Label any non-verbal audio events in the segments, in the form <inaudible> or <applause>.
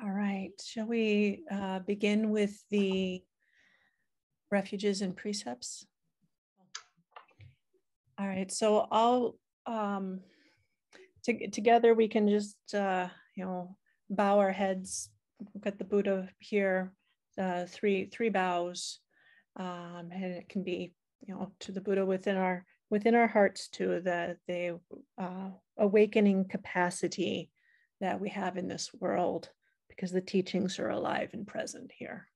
All right, shall we uh, begin with the refuges and precepts? All right, so I'll, um, to, together we can just, uh, you know, bow our heads, look at the Buddha here, uh, three, three bows, um, and it can be, you know, to the Buddha within our, within our hearts too, the, the uh, awakening capacity that we have in this world because the teachings are alive and present here.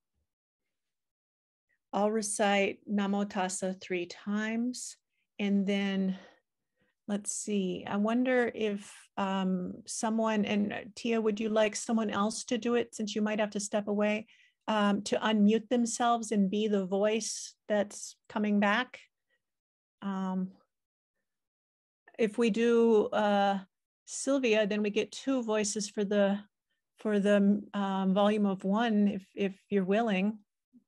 I'll recite Namo Tassa three times and then let's see. I wonder if um, someone, and uh, Tia, would you like someone else to do it since you might have to step away um, to unmute themselves and be the voice that's coming back? Um, if we do uh, Sylvia, then we get two voices for the for the um, volume of one, if if you're willing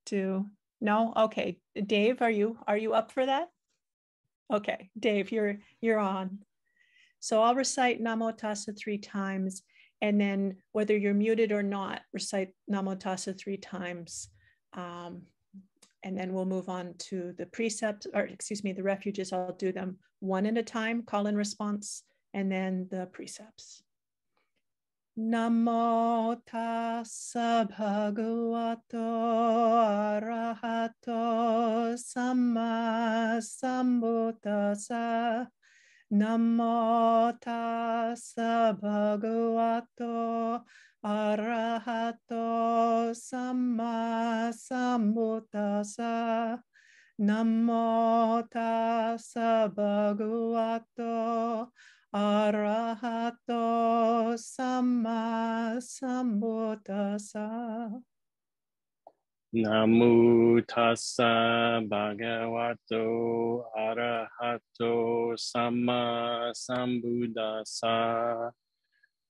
to. No, okay. Dave, are you are you up for that? Okay, Dave, you're you're on. So I'll recite Namo Tassa three times, and then whether you're muted or not, recite Namo Tassa three times. Um, and then we'll move on to the precepts, or excuse me, the refuges. I'll do them one at a time, call and response, and then the precepts. Namo tassa bhagavato arahato samma sambuddhassa. Namo tassa bhagavato arahato samma sambuddhassa. Namo tassa bhagavato arahato Arahato, samma Sambuddhasa, Namo tassa bhagavato arahato samma Sambuddhasa,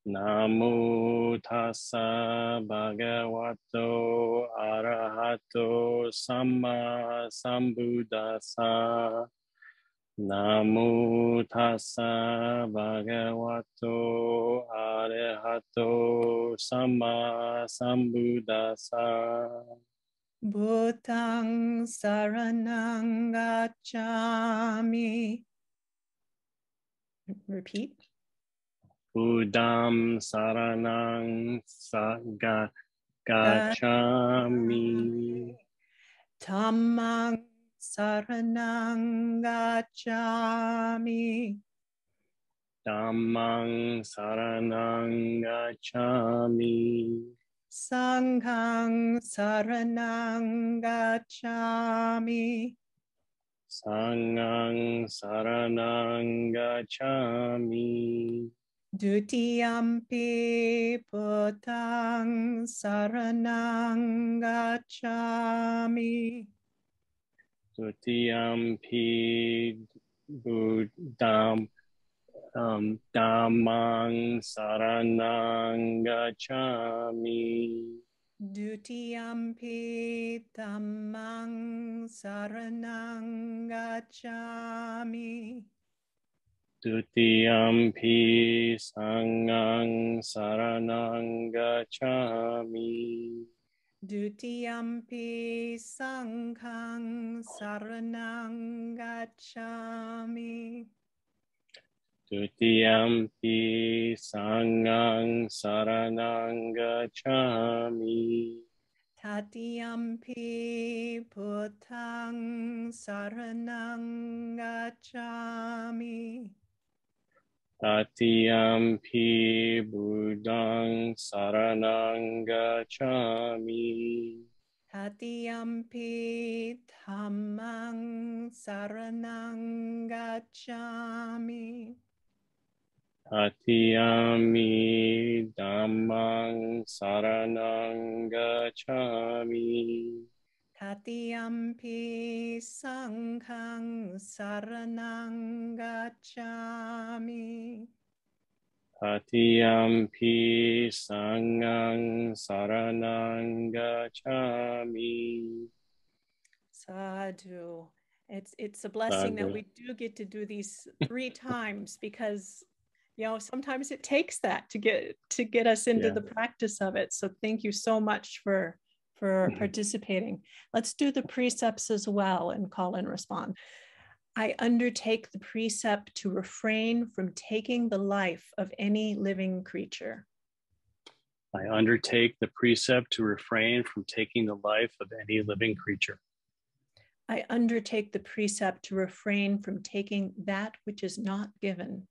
Namo tassa bhagavato arahato samma Sambuddhasa. Namo tassa bhagavato arahato samma sambuddhassa. Buddhang saranang gacchami. Repeat. Buddham saranang saga gacchami. Dhammang saranang gacchami. Dhammang saranang gacchami. Sanghang saranang gacchami. Sanghang saranang gacchami. Dutiyampi Buddhang saranang gacchami. Tutiyampi Buddham um, Dhammang Saranang Gacchami. Dutiyampi dhammang saranang gacchami. Tutiyampi Sanghang Saranang Gacchami. Dutiyampi sanghang saranang gacchami. Tutiyampi Sanghang Saranang Gacchami. Tatiyampi Buddhang saranang gacchami. Tatiyampi Buddhang Saranang Gacchami. Tatiyampi dhammang saranang gacchami. Tatiyampi Dhammang Saranang Gacchami. Tatiyampi sanghang saranang gacchami. Tatiyampi Sanghang Saranang Gacchami. Sadhu. It's it's a blessing that we do get to do these three <laughs> times because you know sometimes it takes that to get to get us into Yeah. the practice of it so thank you so much for for Mhm. participating let's do the precepts as well and call and respond i undertake the precept to refrain from taking the life of any living creature I undertake the precept to refrain from taking the life of any living creature. i undertake the precept to refrain from taking that which is not given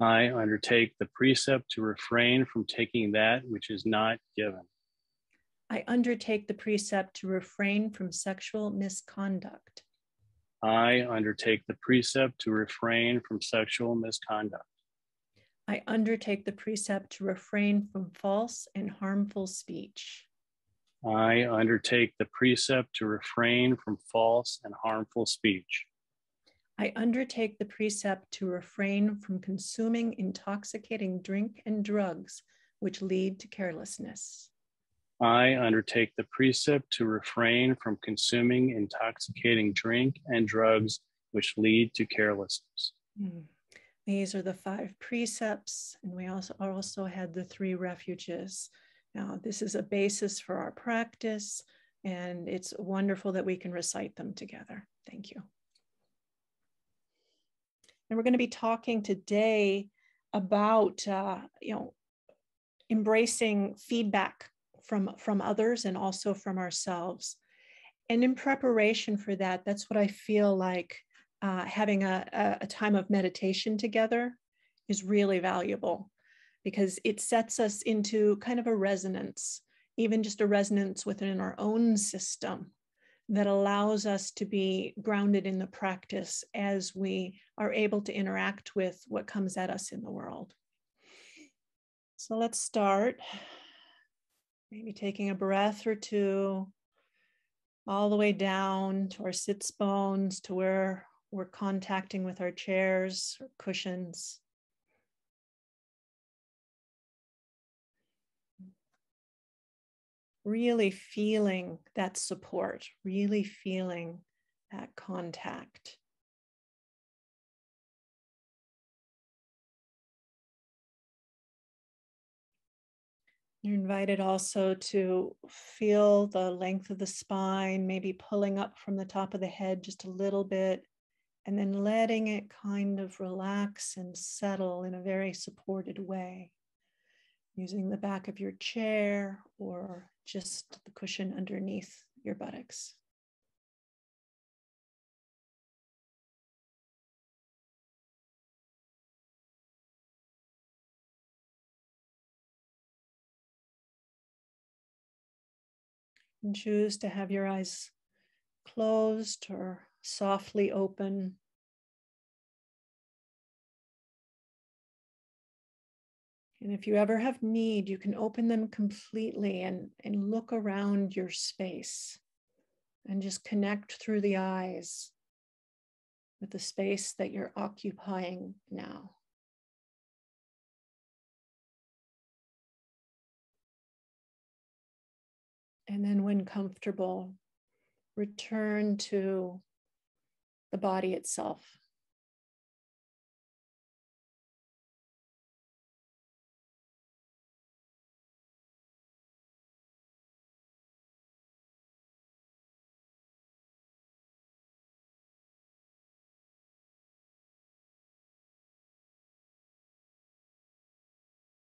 I undertake the precept to refrain from taking that which is not given. I undertake the precept to refrain from sexual misconduct I undertake the precept to refrain from sexual misconduct. I undertake the precept to refrain from false and harmful speech. I undertake the precept to refrain from false and harmful speech. I undertake the precept to refrain from consuming intoxicating drink and drugs which lead to carelessness. I undertake the precept to refrain from consuming intoxicating drink and drugs which lead to carelessness. Hmm. These are the five precepts, and we also also had the three refuges. Now, this is a basis for our practice, and it's wonderful that we can recite them together. Thank you. And we're going to be talking today about, uh, you know, embracing feedback from from others and also from ourselves. And in preparation for that, that's what I feel like uh, having a, a, a time of meditation together is really valuable because it sets us into kind of a resonance, even just a resonance within our own system that allows us to be grounded in the practice as we are able to interact with what comes at us in the world. So let's start. Maybe taking a breath or two all the way down to our sits bones to where we're contacting with our chairs or cushions. Really feeling that support, really feeling that contact. You're invited also to feel the length of the spine, maybe pulling up from the top of the head just a little bit, and then letting it kind of relax and settle in a very supported way, using the back of your chair or just the cushion underneath your buttocks. Choose to have your eyes closed or softly open. And if you ever have need, you can open them completely and, and look around your space and just connect through the eyes with the space that you're occupying now. And then, when comfortable, return to the body itself.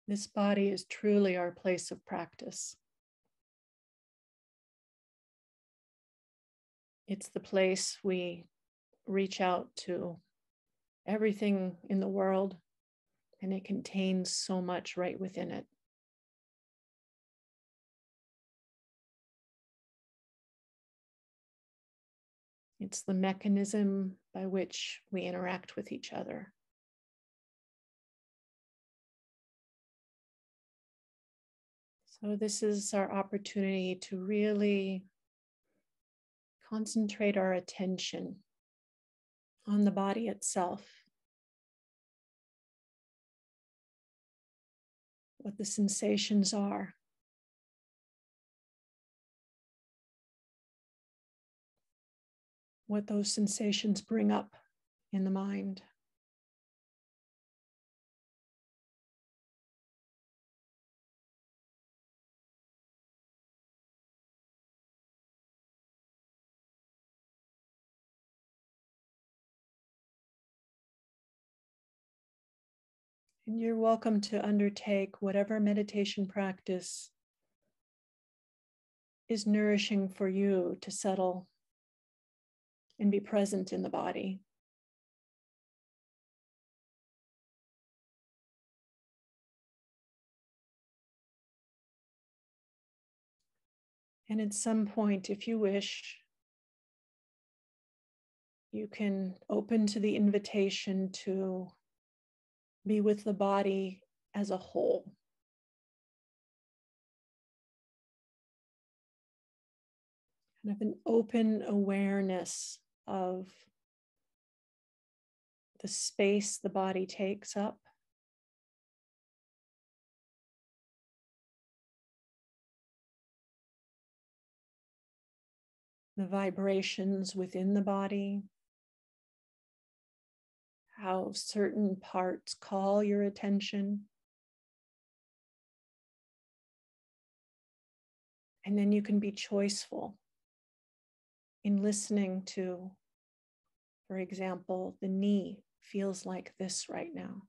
This body is truly our place of practice. It's the place we reach out to everything in the world, and it contains so much right within it. It's the mechanism by which we interact with each other. So, this is our opportunity to really concentrate our attention on the body itself. What the sensations are. What those sensations bring up in the mind. You're welcome to undertake whatever meditation practice is nourishing for you to settle and be present in the body. And at some point, if you wish, you can open to the invitation to be with the body as a whole. Kind of an open awareness of the space the body takes up. the vibrations within the body, how certain parts call your attention. And then you can be choiceful in listening to, for example, the knee feels like this right now.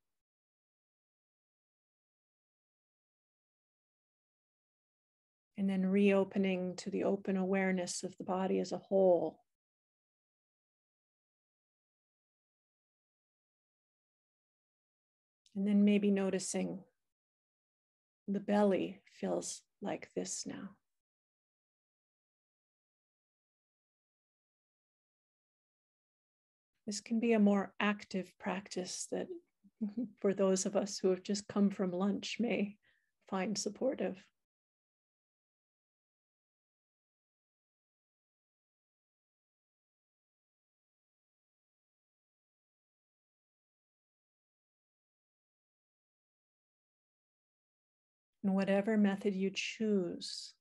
And then reopening to the open awareness of the body as a whole. And then maybe noticing the belly feels like this now. This can be a more active practice that, <laughs> for those of us who have just come from lunch, may find supportive. And whatever method you choose,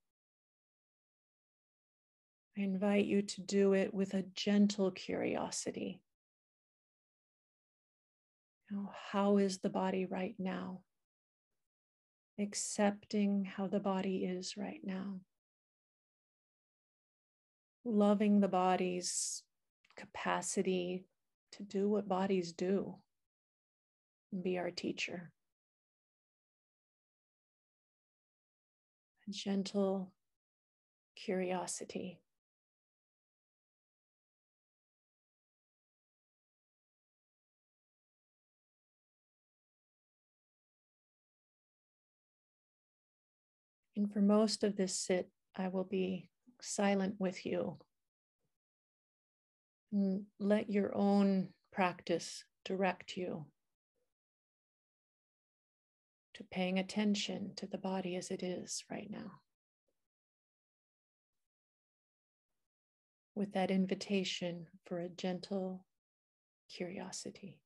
I invite you to do it with a gentle curiosity. How is the body right now? Accepting how the body is right now. Loving the body's capacity to do what bodies do and be our teacher. Gentle curiosity. And for most of this sit, I will be silent with you. Let your own practice direct you to paying attention to the body as it is right now. With that invitation for a gentle curiosity.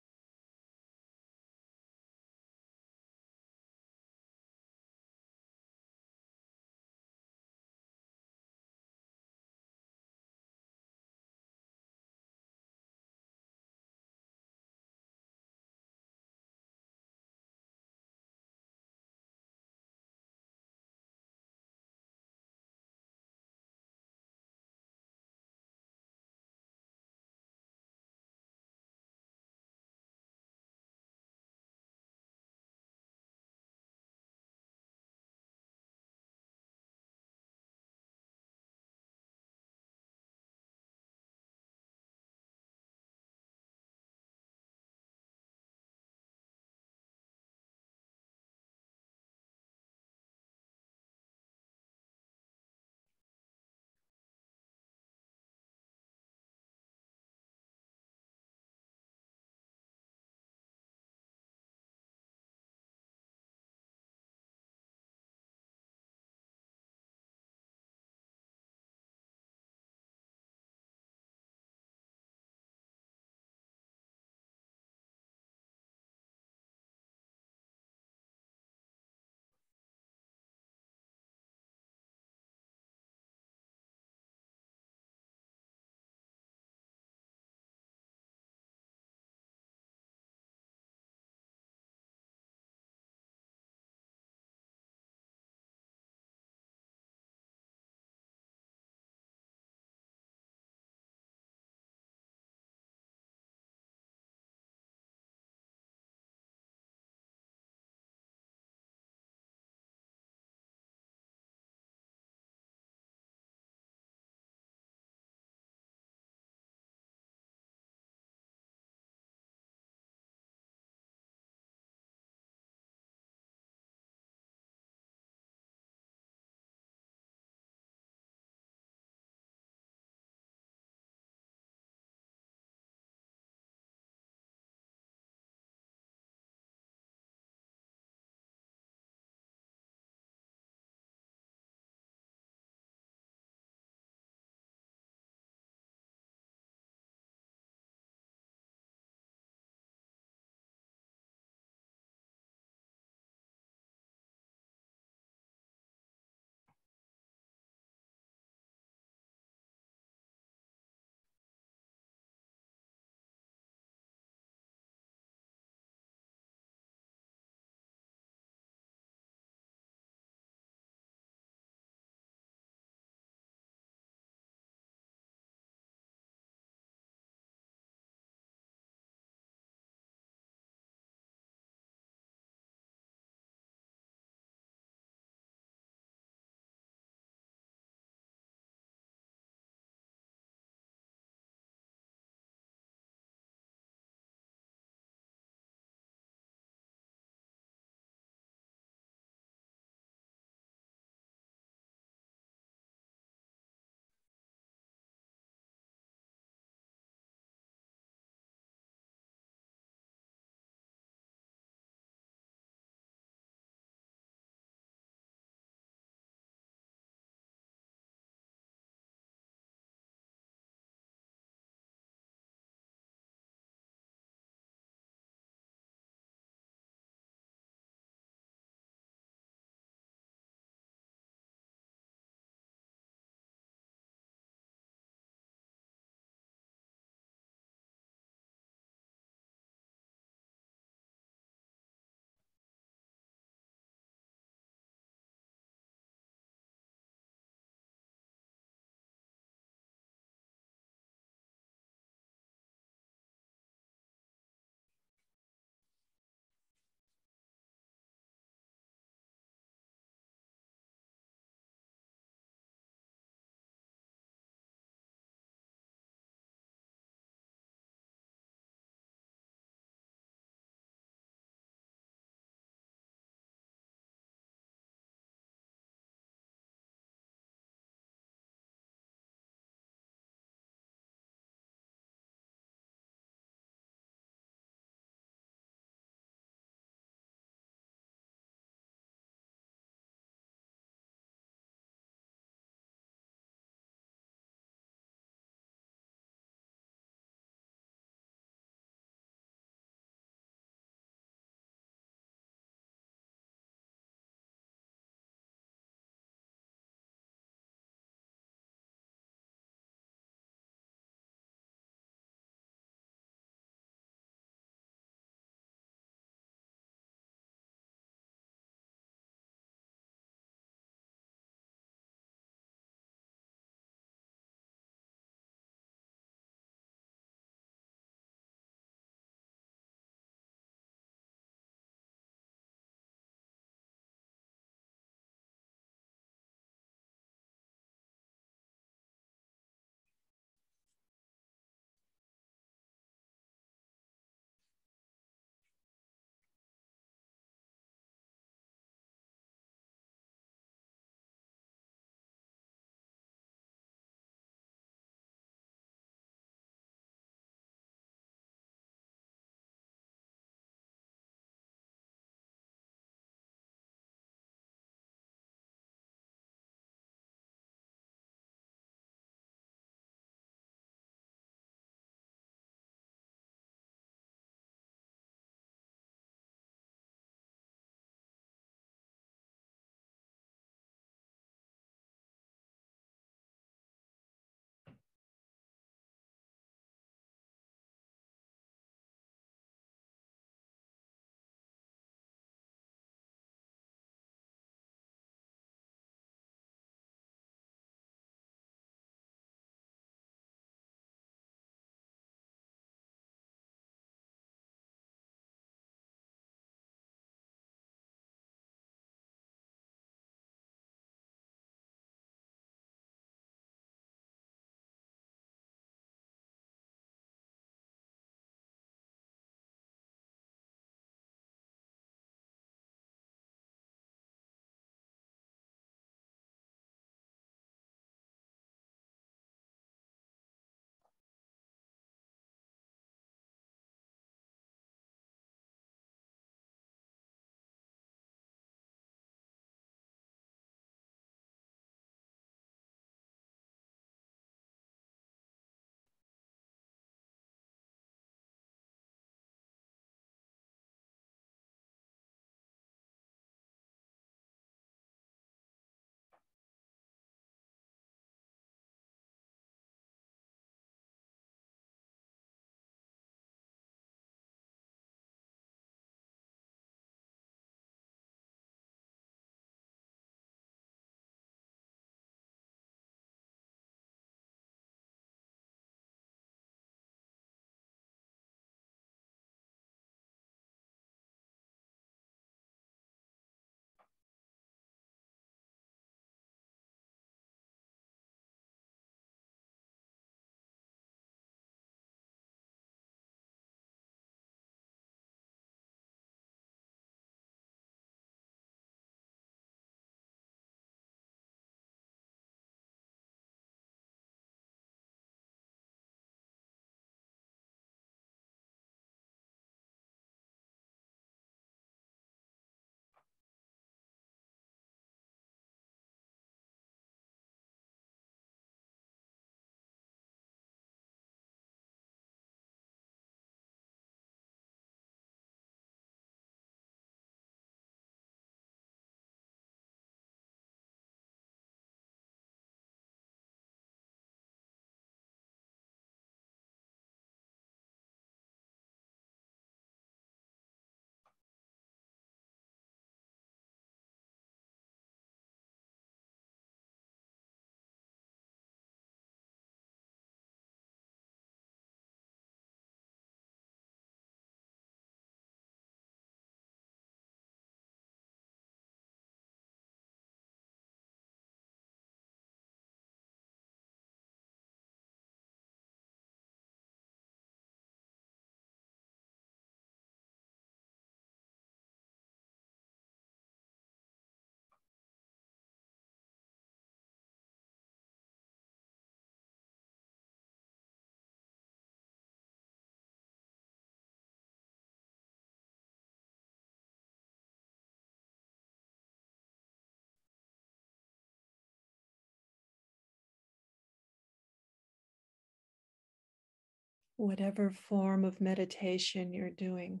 Whatever form of meditation you're doing,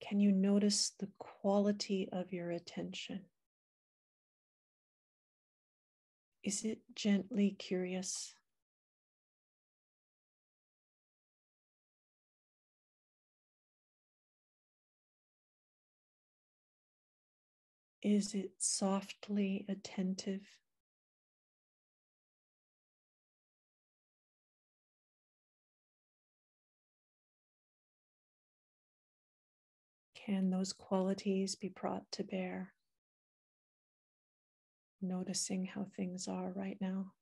can you notice the quality of your attention? Is it gently curious? Is it softly attentive? Can those qualities be brought to bear? Noticing how things are right now.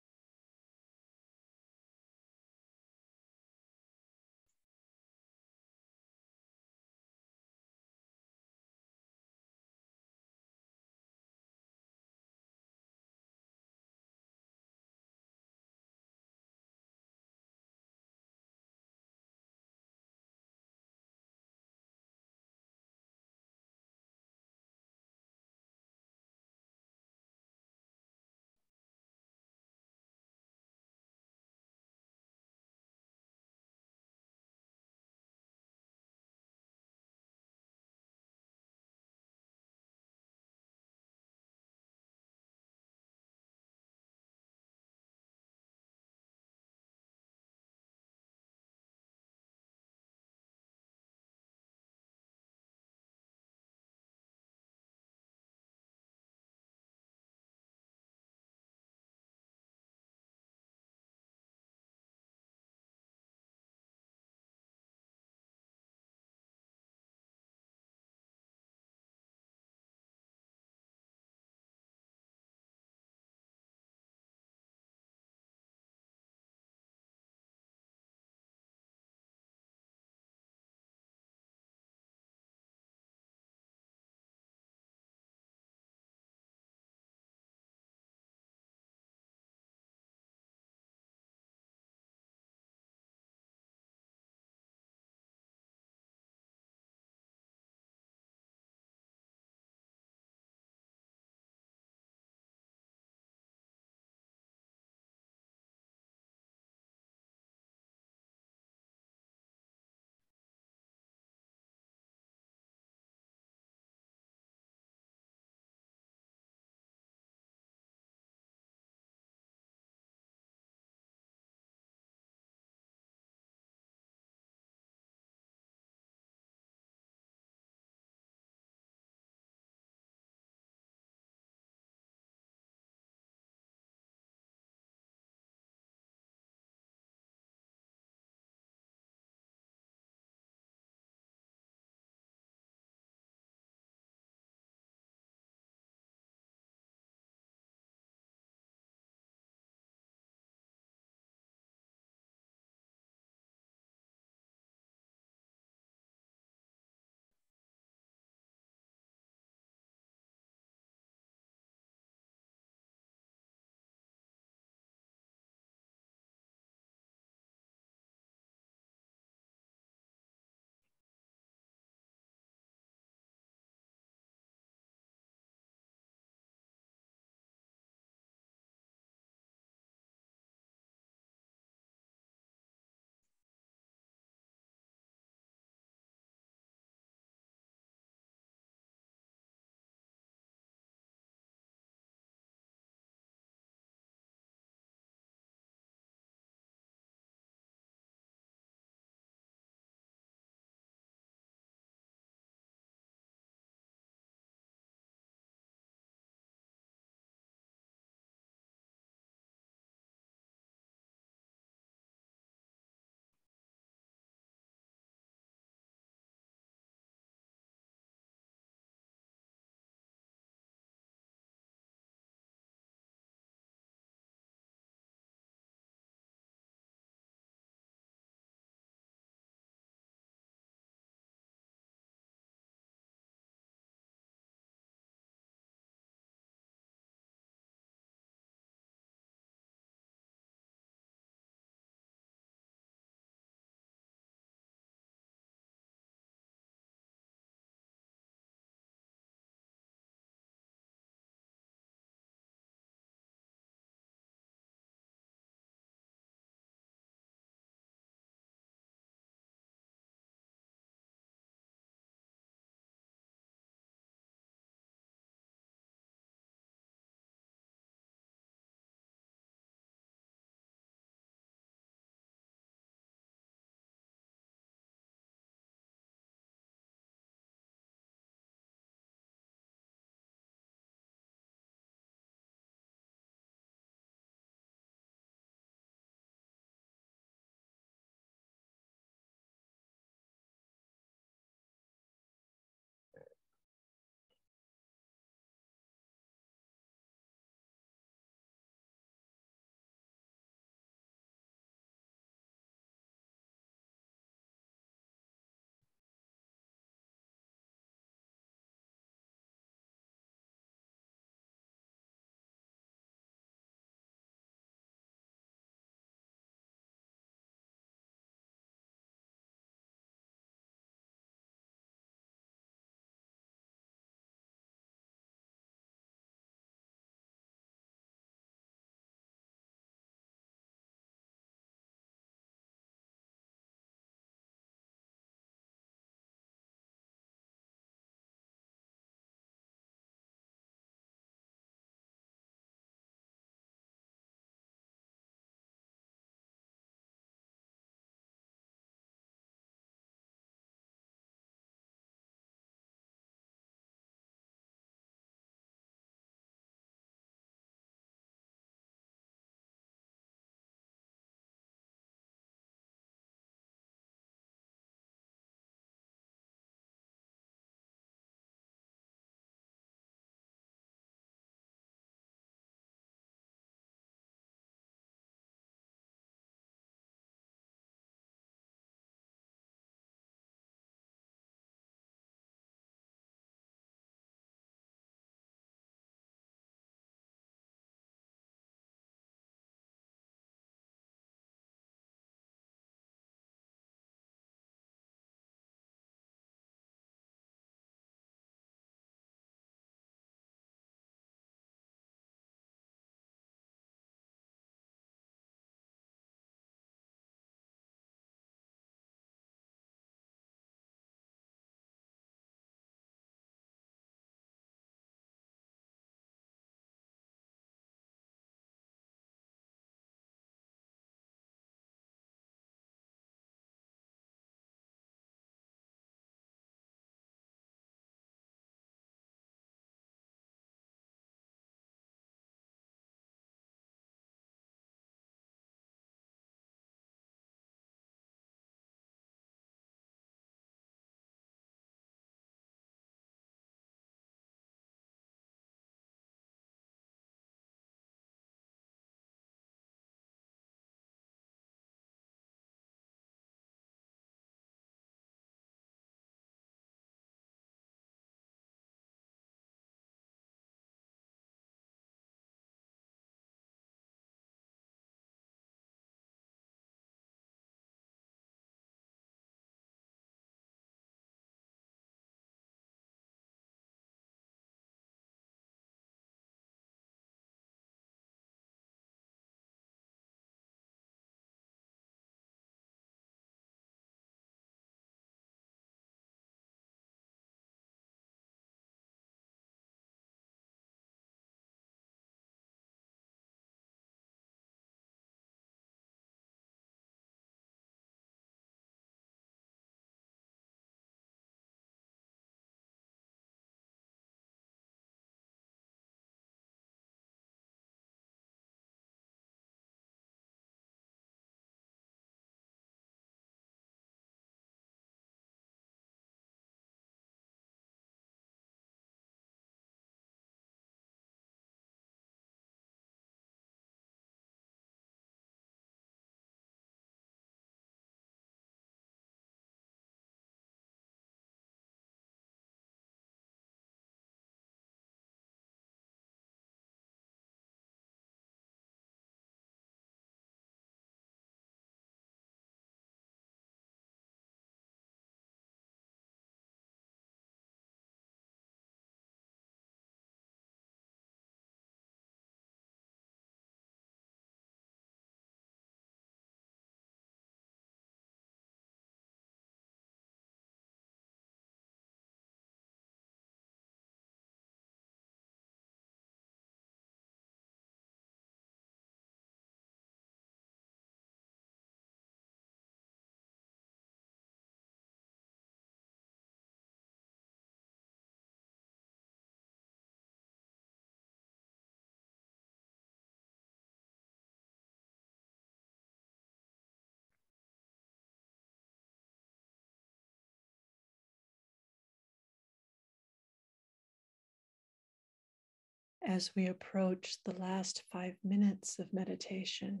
As we approach the last five minutes of meditation.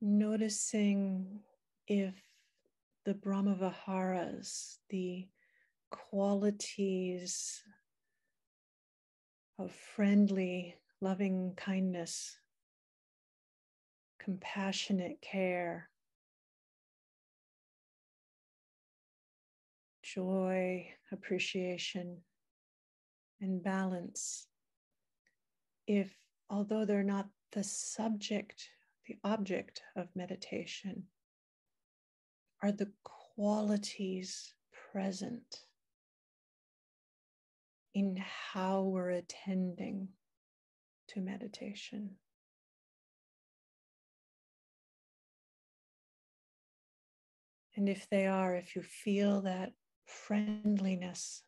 Noticing if the Brahmaviharas, the qualities of friendly, loving kindness, compassionate care, joy, appreciation, and balance. If, although they're not the subject, the object of meditation, are the qualities present in how we're attending to meditation. And if they are, if you feel that friendliness,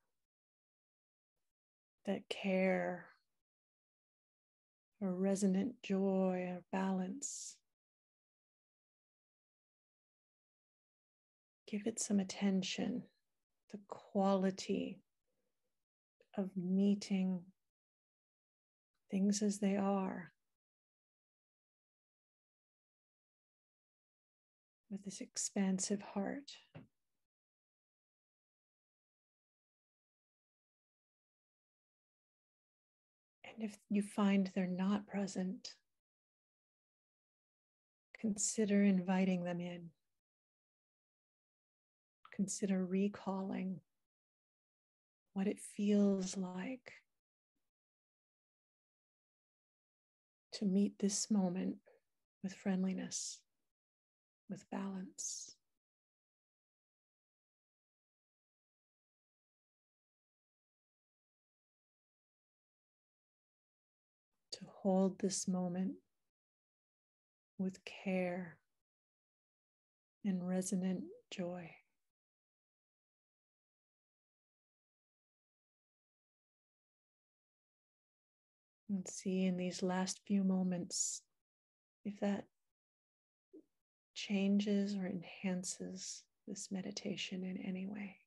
that care, or resonant joy or balance, give it some attention, the quality of meeting things as they are with this expansive heart. If you find they're not present, consider inviting them in. Consider recalling what it feels like to meet this moment with friendliness, with balance. Hold this moment with care and resonant joy. And see in these last few moments if that changes or enhances this meditation in any way.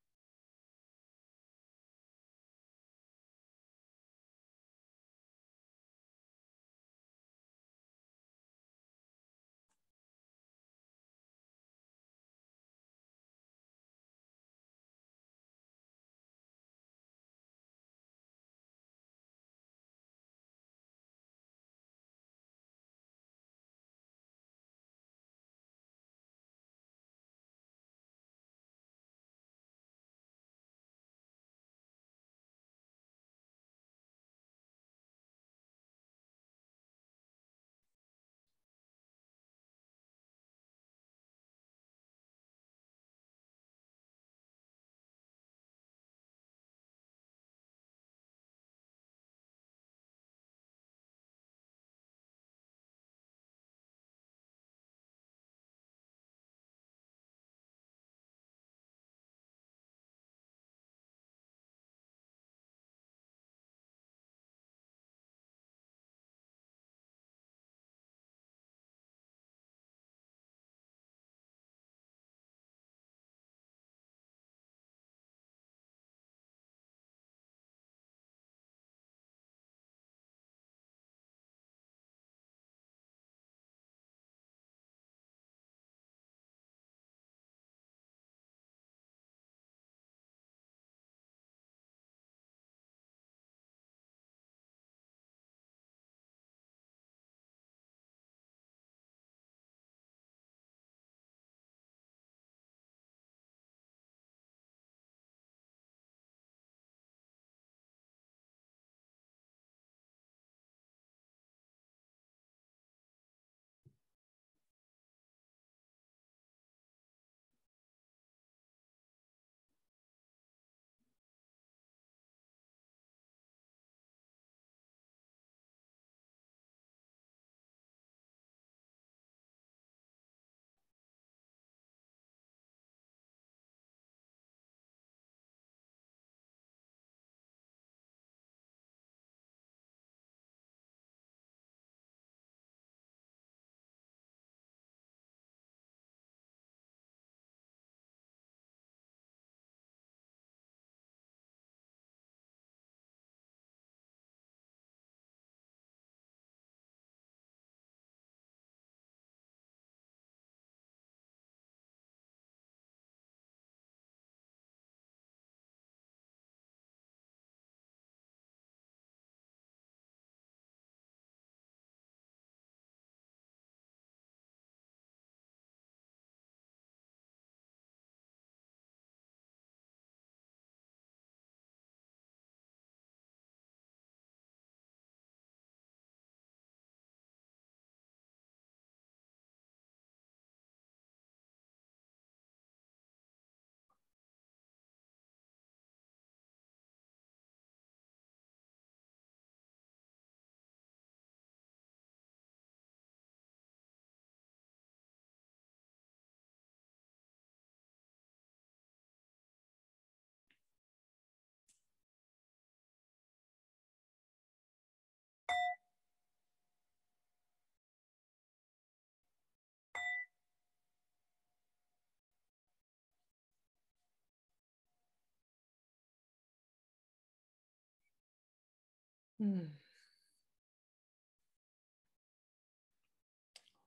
Hmm.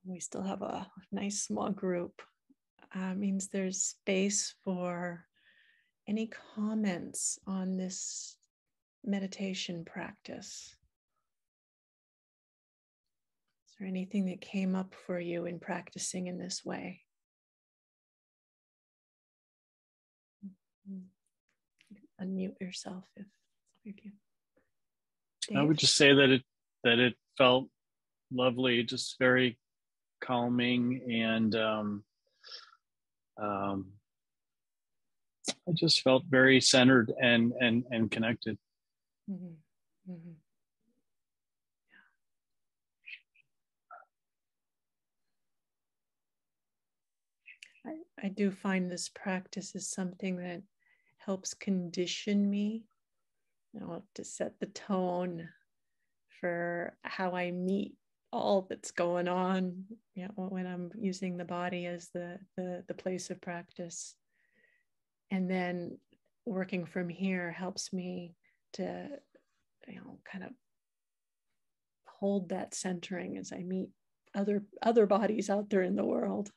We still have a nice small group. Uh, means there's space for any comments on this meditation practice. Is there anything that came up for you in practicing in this way? Mm-hmm. Unmute yourself if, if you. Dave? I would just say that it that it felt lovely, just very calming, and um, um, I just felt very centered and and and connected. Mm-hmm. Mm-hmm. I, I do find this practice is something that helps condition me you know, to set the tone for how I meet all that's going on you know when i'm using the body as the, the the place of practice. And then working from here helps me to you know kind of hold that centering as i meet other other bodies out there in the world.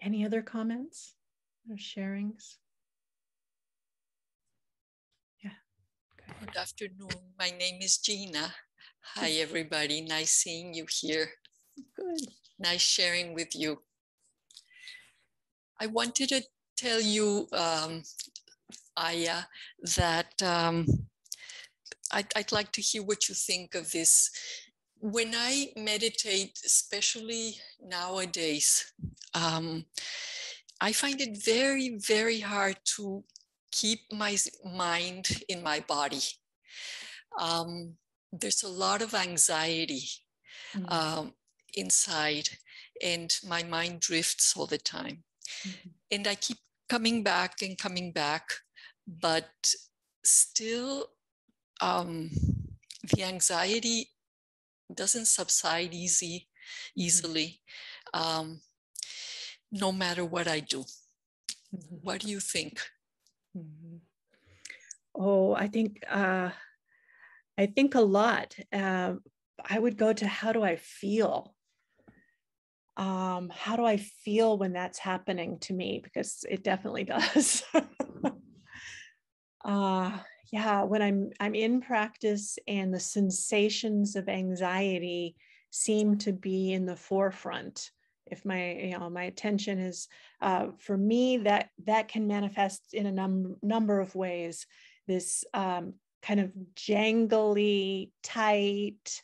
Any other comments or sharings good afternoon. My name is gina. Hi everybody. Nice seeing you here. Good. Nice sharing with you. I wanted to tell you um, Ayya that um, I'd, I'd like to hear what you think of this. When I meditate, especially nowadays, um, I find it very, very hard to keep my mind in my body. Um, there's a lot of anxiety mm-hmm. um, inside, and my mind drifts all the time. Mm-hmm. And I keep coming back and coming back, but still um, the anxiety doesn't subside easy mm-hmm. easily um, no matter what i do mm-hmm. what do you think mm-hmm. Oh i think uh, i think a lot uh, i would go to how do i feel? Um, how do i feel when that's happening to me? Because it definitely <laughs> does. Uh, yeah when i'm i'm in practice and the sensations of anxiety seem to be in the forefront if my you know my attention is uh, for me that that can manifest in a num- number of ways this um, kind of jangly tight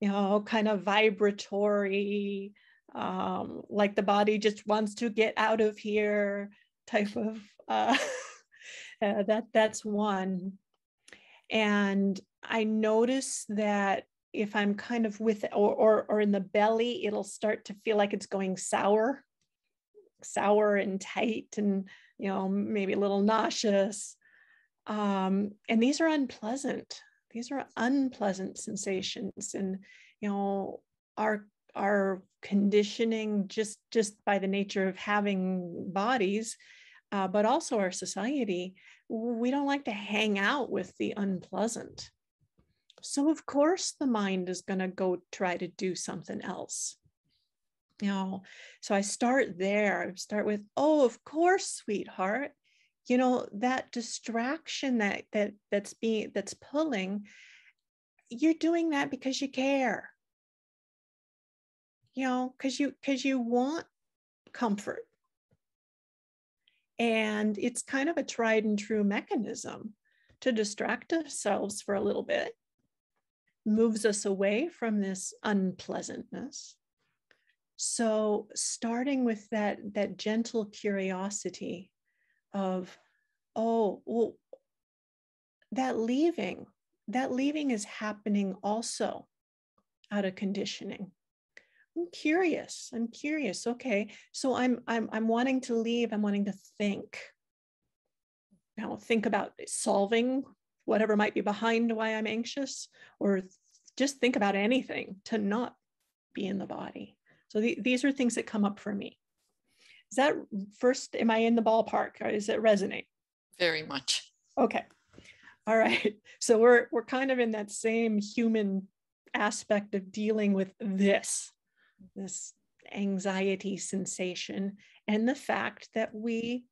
you know kind of vibratory um, like the body just wants to get out of here type of uh, <laughs> uh, that that's one and I notice that if I'm kind of with or, or or in the belly, it'll start to feel like it's going sour, sour and tight, and you know maybe a little nauseous. Um, and these are unpleasant. These are unpleasant sensations, and you know our our conditioning just just by the nature of having bodies, uh, but also our society we don't like to hang out with the unpleasant. So, of course, the mind is going to go try to do something else. You know, so I start there. I start with, oh, of course, sweetheart. You know, that distraction that that that's being that's pulling, you're doing that because you care. You know, because you because you want comfort and it's kind of a tried and true mechanism to distract ourselves for a little bit, moves us away from this unpleasantness. So starting with that, that gentle curiosity of, oh, well, that leaving, that leaving is happening also out of conditioning. I'm curious. I'm curious. Okay. So I'm I'm I'm wanting to leave. I'm wanting to think. Now think about solving whatever might be behind why I'm anxious, or just think about anything to not be in the body. So the, these are things that come up for me. Is that first, am I in the ballpark? Or does it resonate? Very much. Okay. All right. <laughs> So we're we're kind of in that same human aspect of dealing with this, this anxiety sensation, and the fact that we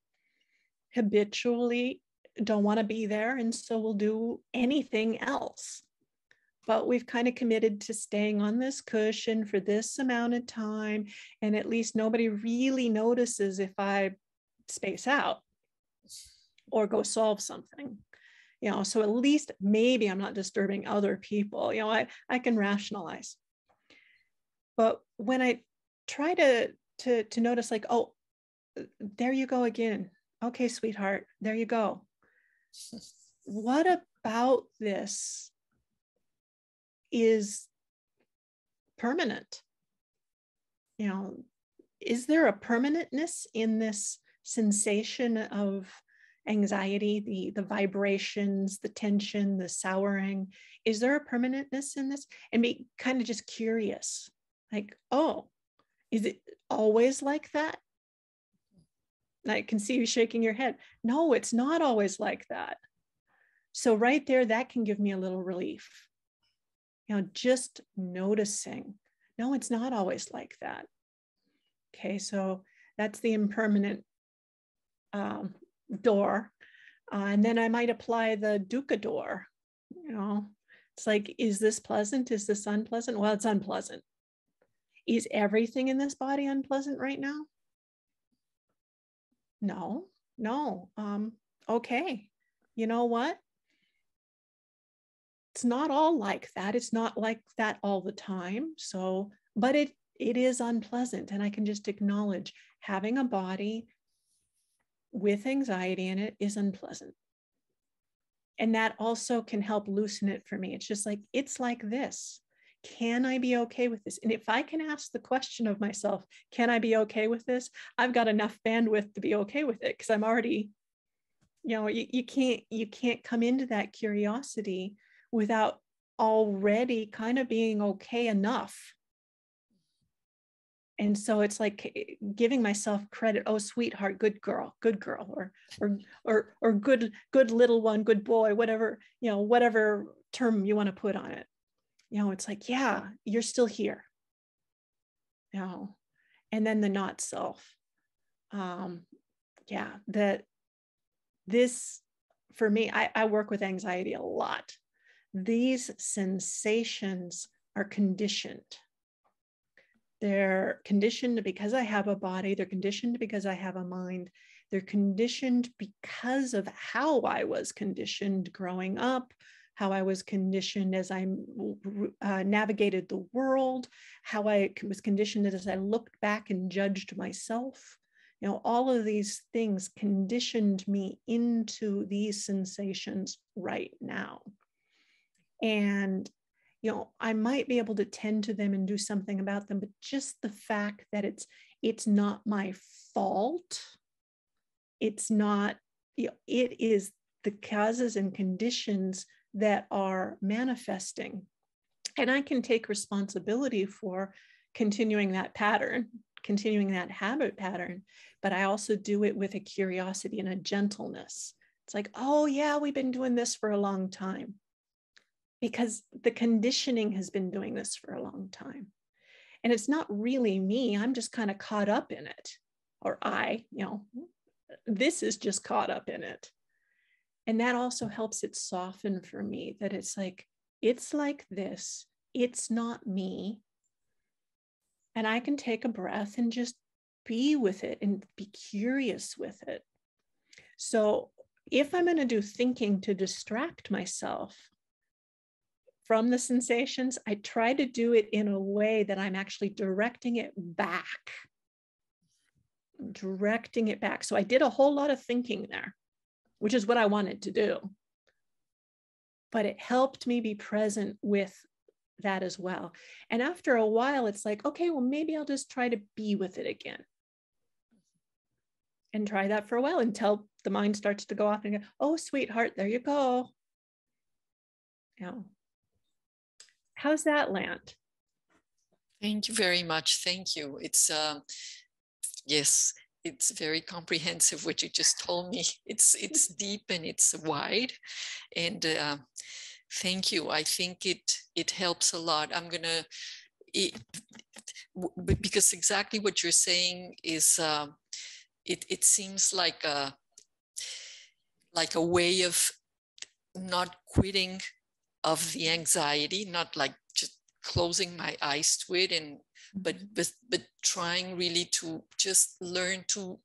habitually don't want to be there. And so we'll do anything else. But we've kind of committed to staying on this cushion for this amount of time. And at least nobody really notices if I space out or go solve something you know so at least maybe i'm not disturbing other people you know i i can rationalize but when i try to to to notice like oh uh, there you go again okay sweetheart there you go <laughs> what about this is permanent you know is there a permanentness in this sensation of anxiety, the, the vibrations, the tension, the souring? Is there a permanentness in this? And be kind of just curious, like, oh, is it always like that? I can see you shaking your head. No, it's not always like that. So, right there, that can give me a little relief. You know, just noticing. No, it's not always like that. Okay, so that's the impermanent um, door. Uh, and then I might apply the dukkha door. You know, it's like, is this pleasant? Is this unpleasant? Well, it's unpleasant. Is everything in this body unpleasant right now? No, no. Um, okay. You know what? It's not all like that. It's not like that all the time. So, but it it is unpleasant. And I can just acknowledge having a body with anxiety in it is unpleasant. And that also can help loosen it for me. It's just like, it's like this. Can I be okay with this? And if I can ask the question of myself, can I be okay with this? I've got enough bandwidth to be okay with it because I'm already, you know, you, you can't you can't come into that curiosity without already kind of being okay enough. And so it's like eh, giving myself credit oh sweetheart good girl good girl or or or or good good little one good boy whatever you know whatever term you want to put on it. You know it's like yeah you're still here. You know and then the not self. Um yeah that this for me I, I work with anxiety a lot these sensations are conditioned they're conditioned because I have a body. They're conditioned because I have a mind. They're conditioned because of how I was conditioned growing up, how I was conditioned as I uh, navigated the world, how I was conditioned as I looked back and judged myself. You know, all of these things conditioned me into these sensations right now. And you know i might be able to tend to them and do something about them but just the fact that it's it's not my fault. It's not you know, it is the causes and conditions that are manifesting. And i can take responsibility for continuing that pattern continuing that habit pattern but i also do it with a curiosity and a gentleness. It's like oh yeah we've been doing this for a long time because the conditioning has been doing this for a long time. And it's not really me, I'm just kind of caught up in it. Or I, you know, this is just caught up in it. And that also helps it soften for me that it's like, it's like this, it's not me. And I can take a breath and just be with it and be curious with it. So if I'm going to do thinking to distract myself, from the sensations, I try to do it in a way that I'm actually directing it back. Directing it back. So I did a whole lot of thinking there, which is what I wanted to do. But it helped me be present with that as well. And after a while, it's like, okay, well, maybe I'll just try to be with it again. And try that for a while until the mind starts to go off and go, oh, sweetheart, there you go. Know, How's that land? Thank you very much. Thank you. It's, uh, yes, it's very comprehensive what you just told me. <laughs> It's it's deep and it's wide, and uh, thank you. I think it it helps a lot. I'm gonna. It, because exactly what you're saying is uh, it, it seems like a like a way of not quitting of the anxiety not like just closing my eyes to it and but mm-hmm. but but trying really to just learn to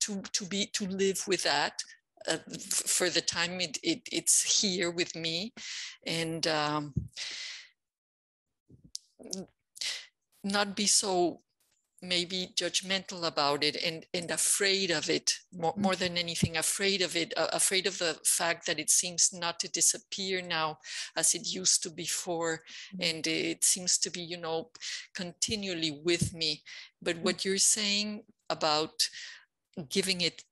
to to be to live with that uh, for the time it, it it's here with me and um, not be so maybe judgmental about it and, and afraid of it more, more mm-hmm. than anything afraid of it uh, afraid of the fact that it seems not to disappear now as it used to before mm-hmm. and it seems to be you know continually with me but mm-hmm. what you're saying about giving it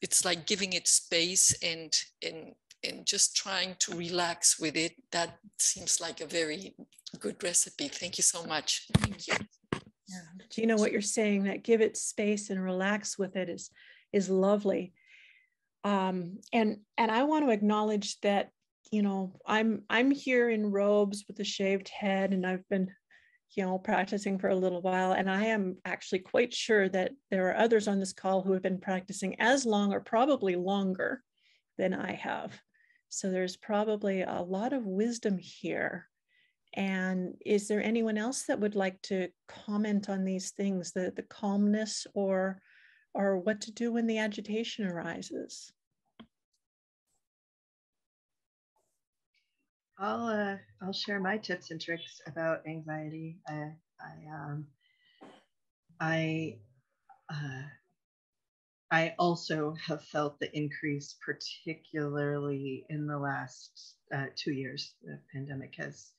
it's like giving it space and and and just trying to relax with it that seems like a very good recipe thank you so much thank you yeah. Know what you're saying? That give it space and relax with it is is lovely. Um, and and I want to acknowledge that you know I'm I'm here in robes with a shaved head, and I've been you know practicing for a little while, and I am actually quite sure that there are others on this call who have been practicing as long or probably longer than I have. So there's probably a lot of wisdom here and is there anyone else that would like to comment on these things, the, the calmness or, or what to do when the agitation arises? I'll uh, I'll share my tips and tricks about anxiety. I I um I uh, I also have felt the increase, particularly in the last uh, two years. The pandemic has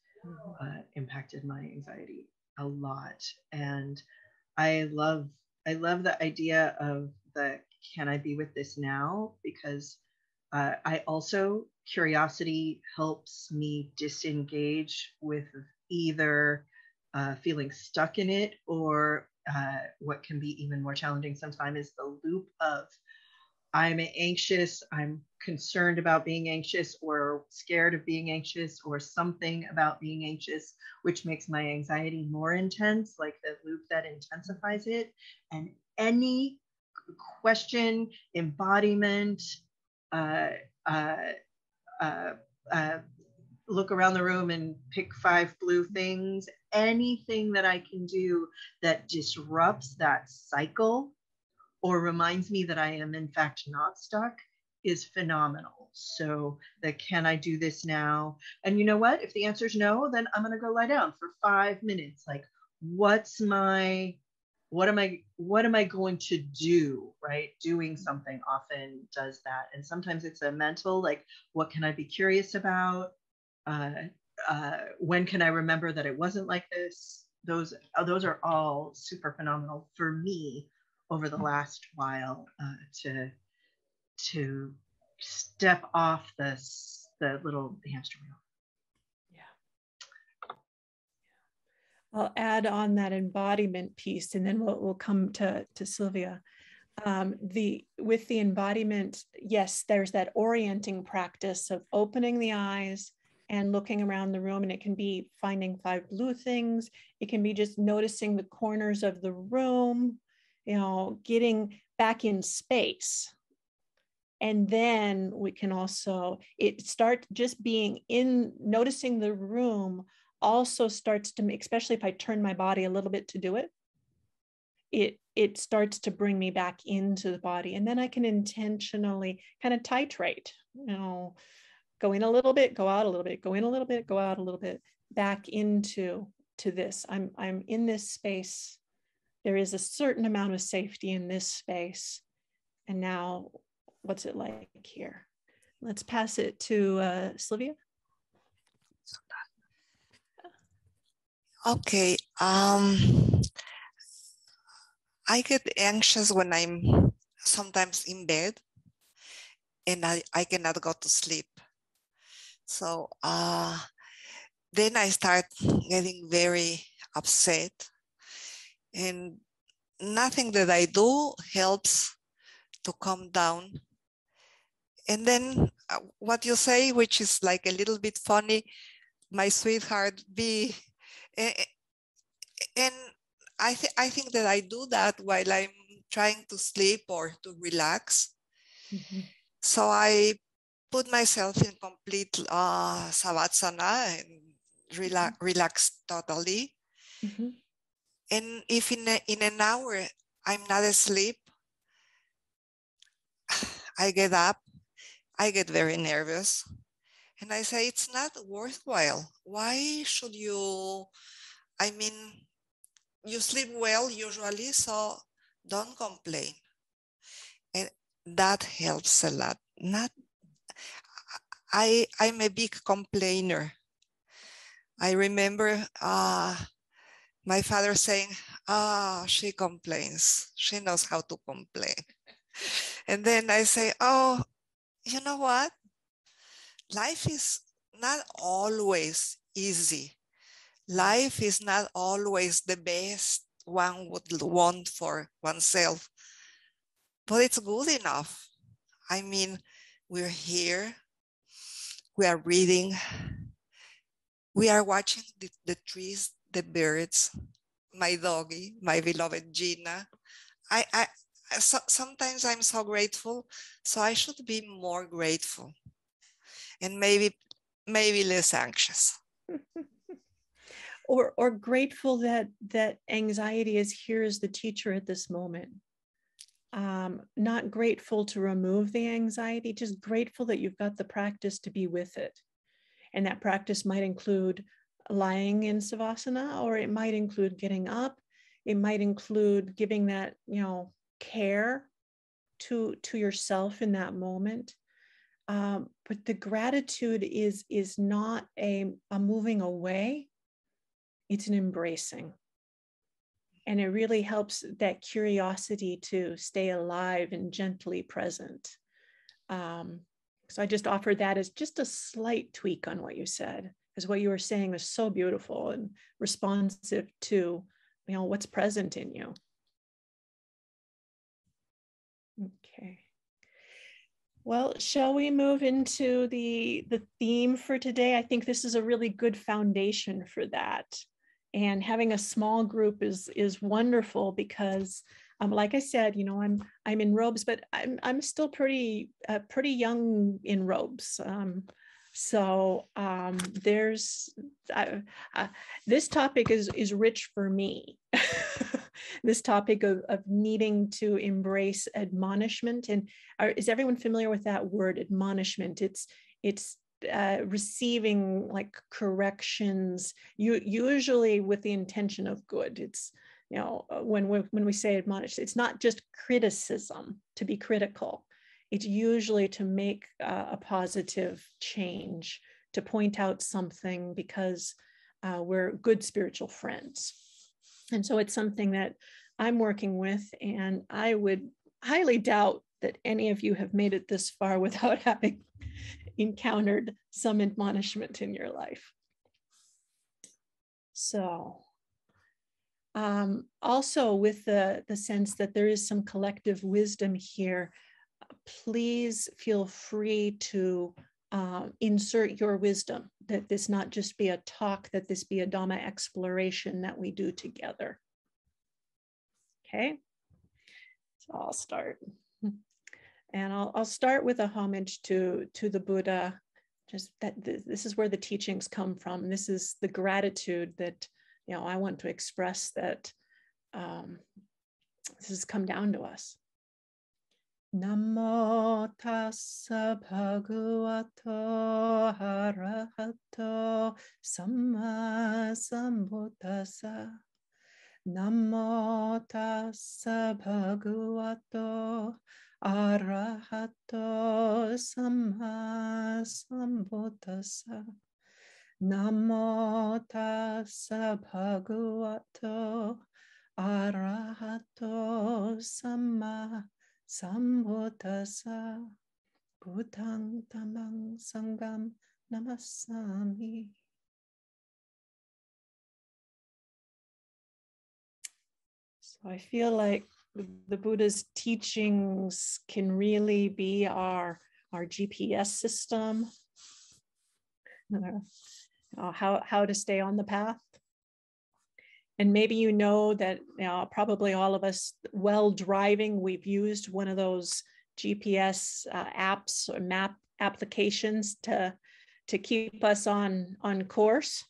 uh, impacted my anxiety a lot. And I love I love the idea of the can I be with this now because uh, I also curiosity helps me disengage with either uh, feeling stuck in it or uh, what can be even more challenging sometimes is the loop of I'm anxious, I'm concerned about being anxious or scared of being anxious or something about being anxious, which makes my anxiety more intense, like the loop that intensifies it. And any question, embodiment, uh, uh, uh, uh look around the room and pick five blue things, anything that I can do that disrupts that cycle or reminds me that I am in fact not stuck is phenomenal. So that can I do this now? And you know what? If the answer is no, then I'm going to go lie down for 5 minutes. Like what's my what am I what am I going to do, right? Doing something often does that. And sometimes it's a mental like what can I be curious about? Uh, uh, when can I remember that it wasn't like this? Those those are all super phenomenal for me over the last while uh, to to step off this the little hamster wheel. Yeah. I'll add on that embodiment piece, and then we'll we'll come to to Sylvia. Um, the with the embodiment, yes, there's that orienting practice of opening the eyes and looking around the room, and it can be finding five blue things. It can be just noticing the corners of the room you know, getting back in space. And then we can also, it start just being in, noticing the room also starts to especially if I turn my body a little bit to do it, it, it starts to bring me back into the body. And then I can intentionally kind of titrate, you know, go in a little bit, go out a little bit, go in a little bit, go out a little bit, back into to this. I'm I'm in this space there is a certain amount of safety in this space. And now, what's it like here? Let's pass it to uh, Sylvia. Okay. Um, I get anxious when I'm sometimes in bed and I, I cannot go to sleep. So uh, then I start getting very upset and nothing that I do helps to calm down. And then uh, what you say, which is like a little bit funny, my sweetheart, be, <laughs> and I, th- I think that I do that while I'm trying to sleep or to relax. Mm-hmm. So I put myself in complete uh, savasana and relax, mm-hmm. relax totally. Mm-hmm. And if in, a, in an hour I'm not asleep, <sighs> I get up, I get very nervous, and I say, it's not worthwhile. Why should you? I mean, you sleep well usually, so don't complain. And that helps a lot. Not I I'm a big complainer. I remember uh, my father saying, "Ah, oh, she complains. She knows how to complain." and then I say, "Oh, you know what? Life is not always easy. Life is not always the best one would want for oneself, but it's good enough. I mean, we're here, we are reading, we are watching the, the trees, the birds, my doggy, my beloved Gina. I, I so, sometimes I'm so grateful, so I should be more grateful, and maybe maybe less anxious. <laughs> or or grateful that that anxiety is here as the teacher at this moment. Um, not grateful to remove the anxiety, just grateful that you've got the practice to be with it. And that practice might include lying in savasana, or it might include getting up. It might include giving that, you know, care to to yourself in that moment. Um, but the gratitude is is not a, a moving away; it's an embracing, and it really helps that curiosity to stay alive and gently present. Um, so I just offered that as just a slight tweak on what you said because what you were saying was so beautiful and responsive to you know what's present in you. Okay. Well shall we move into the the theme for today? I think this is a really good foundation for that. And having a small group is is wonderful because um, like I said, you know, I'm I'm in robes, but I'm I'm still pretty uh, pretty young in robes. Um, so um, there's uh, uh, this topic is is rich for me. <laughs> this topic of, of needing to embrace admonishment and are, is everyone familiar with that word admonishment? It's it's uh, receiving like corrections, you usually with the intention of good. It's you know when we when we say admonish, it's not just criticism to be critical it's usually to make uh, a positive change, to point out something because uh, we're good spiritual friends. And so it's something that I'm working with, and I would highly doubt that any of you have made it this far <laughs> without having encountered some admonishment in your life. So, um, also with the, the sense that there is some collective wisdom here, please feel free to uh, insert your wisdom, that this not just be a talk, that this be a Dhamma exploration that we do together. Okay, so I'll start. And I'll, I'll start with a homage to, to the Buddha, just that th this is where the teachings come from. This is the gratitude that, you know, I want to express that um, this has come down to us. Namo tassa bhagavato arahato samma sambuddhassa. Namo tassa bhagavato arahato samma sambuddhassa. Namo tassa bhagavato arahato samma Sambuddhassa Buddhang Dhammang Sangham So So I feel like the Buddha's teachings can really be our, our GPS system, uh, how, how to stay on the path. And maybe you know that probably all of us, while driving, we've used one of those GPS uh, apps or map applications to, to keep us on, on course.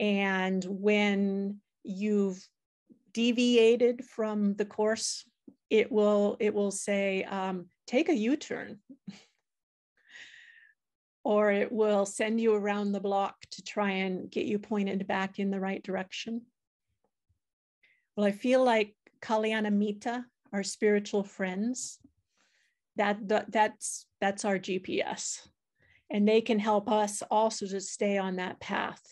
And when you've deviated from the course, it will it will say um, take a U-turn. <laughs> or it will send you around the block to try and get you pointed back in the right direction. Well, I feel like Kalyanamitta, our spiritual friends, that, that that's that's our GPS. And they can help us also to stay on that path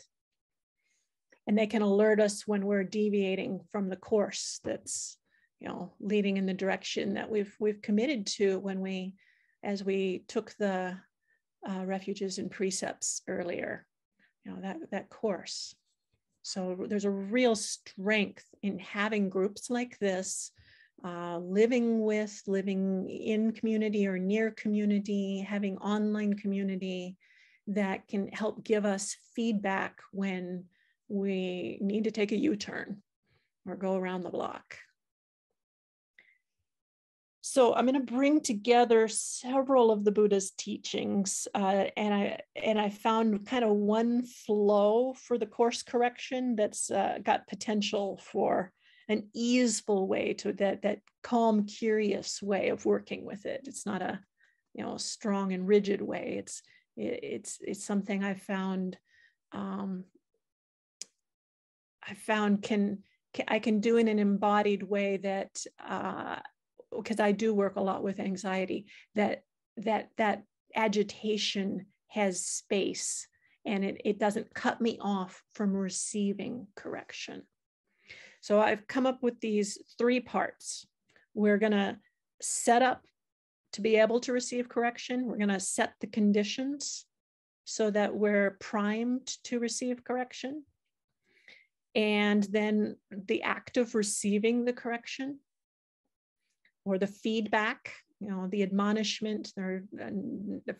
and they can alert us when we're deviating from the course that's you know leading in the direction that we've we've committed to when we as we took the uh, refuges and precepts earlier you know that that course so there's a real strength in having groups like this uh, living with living in community or near community having online community that can help give us feedback when we need to take a U-turn or go around the block. So I'm going to bring together several of the Buddha's teachings, uh, and I and I found kind of one flow for the course correction that's uh, got potential for an easeful way to that that calm, curious way of working with it. It's not a you know strong and rigid way. It's it, it's it's something I found um, I found can, can, I can do in an embodied way that because I do work a lot with anxiety that that that agitation has space and it, it doesn't cut me off from receiving correction. So I've come up with these three parts. We're going to set up to be able to receive correction. We're going to set the conditions so that we're primed to receive correction and then the act of receiving the correction or the feedback you know the admonishment or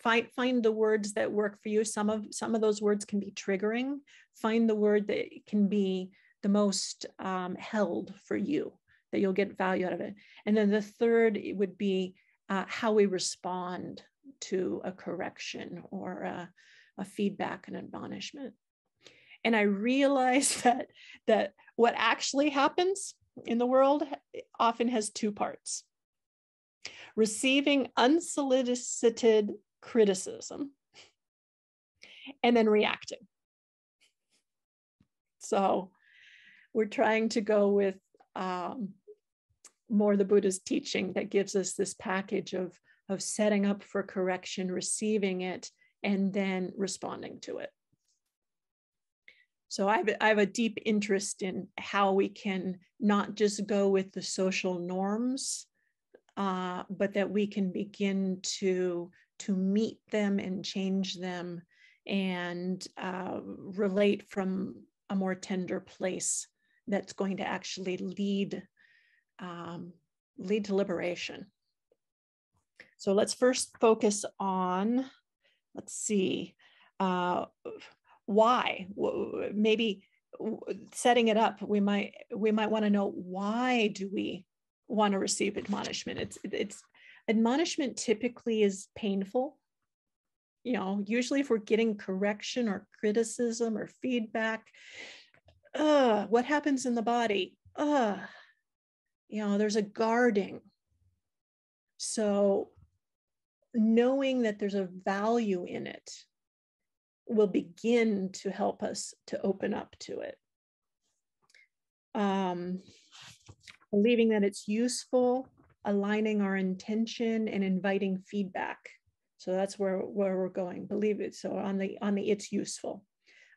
find find the words that work for you. Some of some of those words can be triggering. Find the word that can be the most um, held for you that you'll get value out of it. And then the third would be uh, how we respond to a correction or a, a feedback and admonishment. And i realized <laughs> that that what actually happens in the world often has two parts receiving unsolicited criticism and then reacting. So we're trying to go with um, more the buddha's teaching that gives us this package of of setting up for correction receiving it and then responding to it. So I have, I have a deep interest in how we can not just go with the social norms, uh, but that we can begin to, to meet them and change them and uh, relate from a more tender place that's going to actually lead um, lead to liberation. So let's first focus on, let's see, uh, why maybe setting it up we might we might want to know why do we want to receive admonishment. It's it's admonishment typically is painful. You know usually if we're getting correction or criticism or feedback uh what happens in the body? Uh you know there's a guarding. So knowing that there's a value in it will begin to help us to open up to it. Um, believing that it's useful, aligning our intention and inviting feedback. So that's where, where we're going, believe it. So on the, on the it's useful.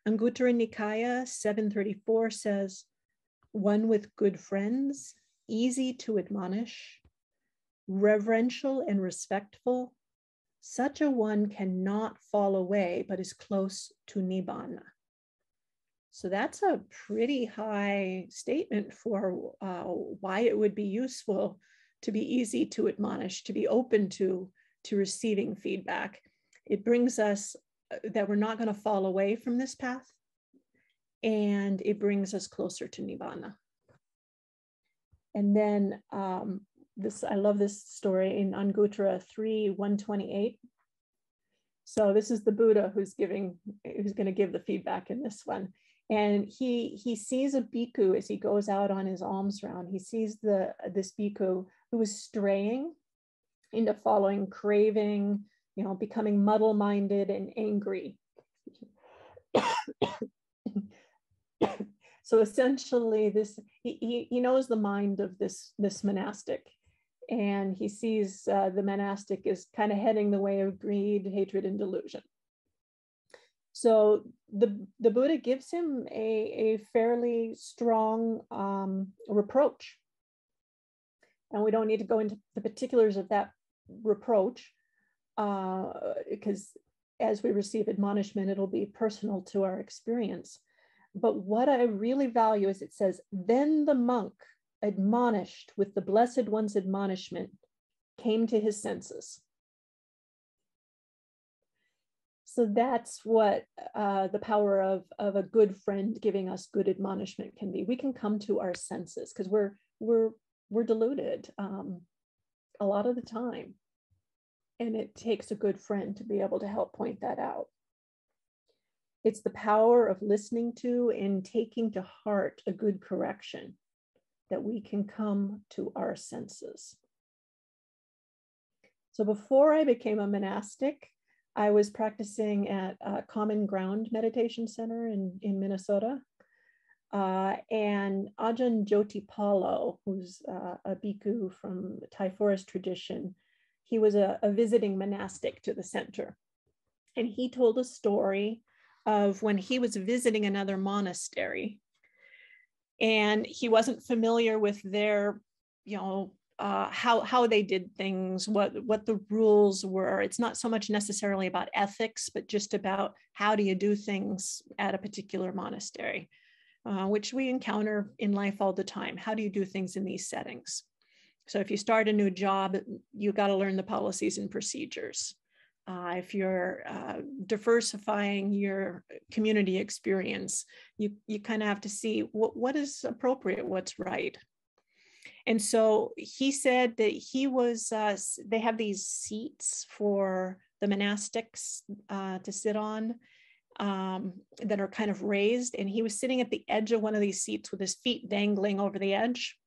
Anguttara Nikaya 734 says, one with good friends, easy to admonish, reverential and respectful, such a one cannot fall away, but is close to Nibbana. So that's a pretty high statement for uh, why it would be useful to be easy to admonish, to be open to, to receiving feedback. It brings us uh, that we're not going to fall away from this path, and it brings us closer to Nibbana. And then um, this, I love this story in Anguttara 3 128. So this is the Buddha who's giving, who's going to give the feedback in this one. And he he sees a bhikkhu as he goes out on his alms round. He sees the this bhikkhu who is straying into following, craving, you know, becoming muddle-minded and angry. <coughs> so essentially, this he, he knows the mind of this this monastic, and he sees uh, the monastic is kind of heading the way of greed, hatred, and delusion. So the, the Buddha gives him a, a fairly strong um, reproach. And we don't need to go into the particulars of that reproach because uh, as we receive admonishment, it'll be personal to our experience. But what I really value is it says, then the monk, admonished with the Blessed One's admonishment, came to his senses. So that's what uh, the power of, of a good friend giving us good admonishment can be. We can come to our senses because we're we're we're deluded um, a lot of the time, and it takes a good friend to be able to help point that out. It's the power of listening to and taking to heart a good correction that we can come to our senses. So before I became a monastic, I was practicing at Common Ground Meditation Center in, in Minnesota. Uh, and Ajahn Jotipalo, who's uh, a bhikkhu from Thai forest tradition, he was a, a visiting monastic to the center. And he told a story of when he was visiting another monastery and he wasn't familiar with their you know uh, how how they did things, what what the rules were. It's not so much necessarily about ethics, but just about how do you do things at a particular monastery, uh, which we encounter in life all the time. How do you do things in these settings? So if you start a new job, you got to learn the policies and procedures. Uh, if you're uh, diversifying your community experience, you, you kind of have to see what, what is appropriate, what's right. And so he said that he was, uh, they have these seats for the monastics uh, to sit on um, that are kind of raised. And he was sitting at the edge of one of these seats with his feet dangling over the edge,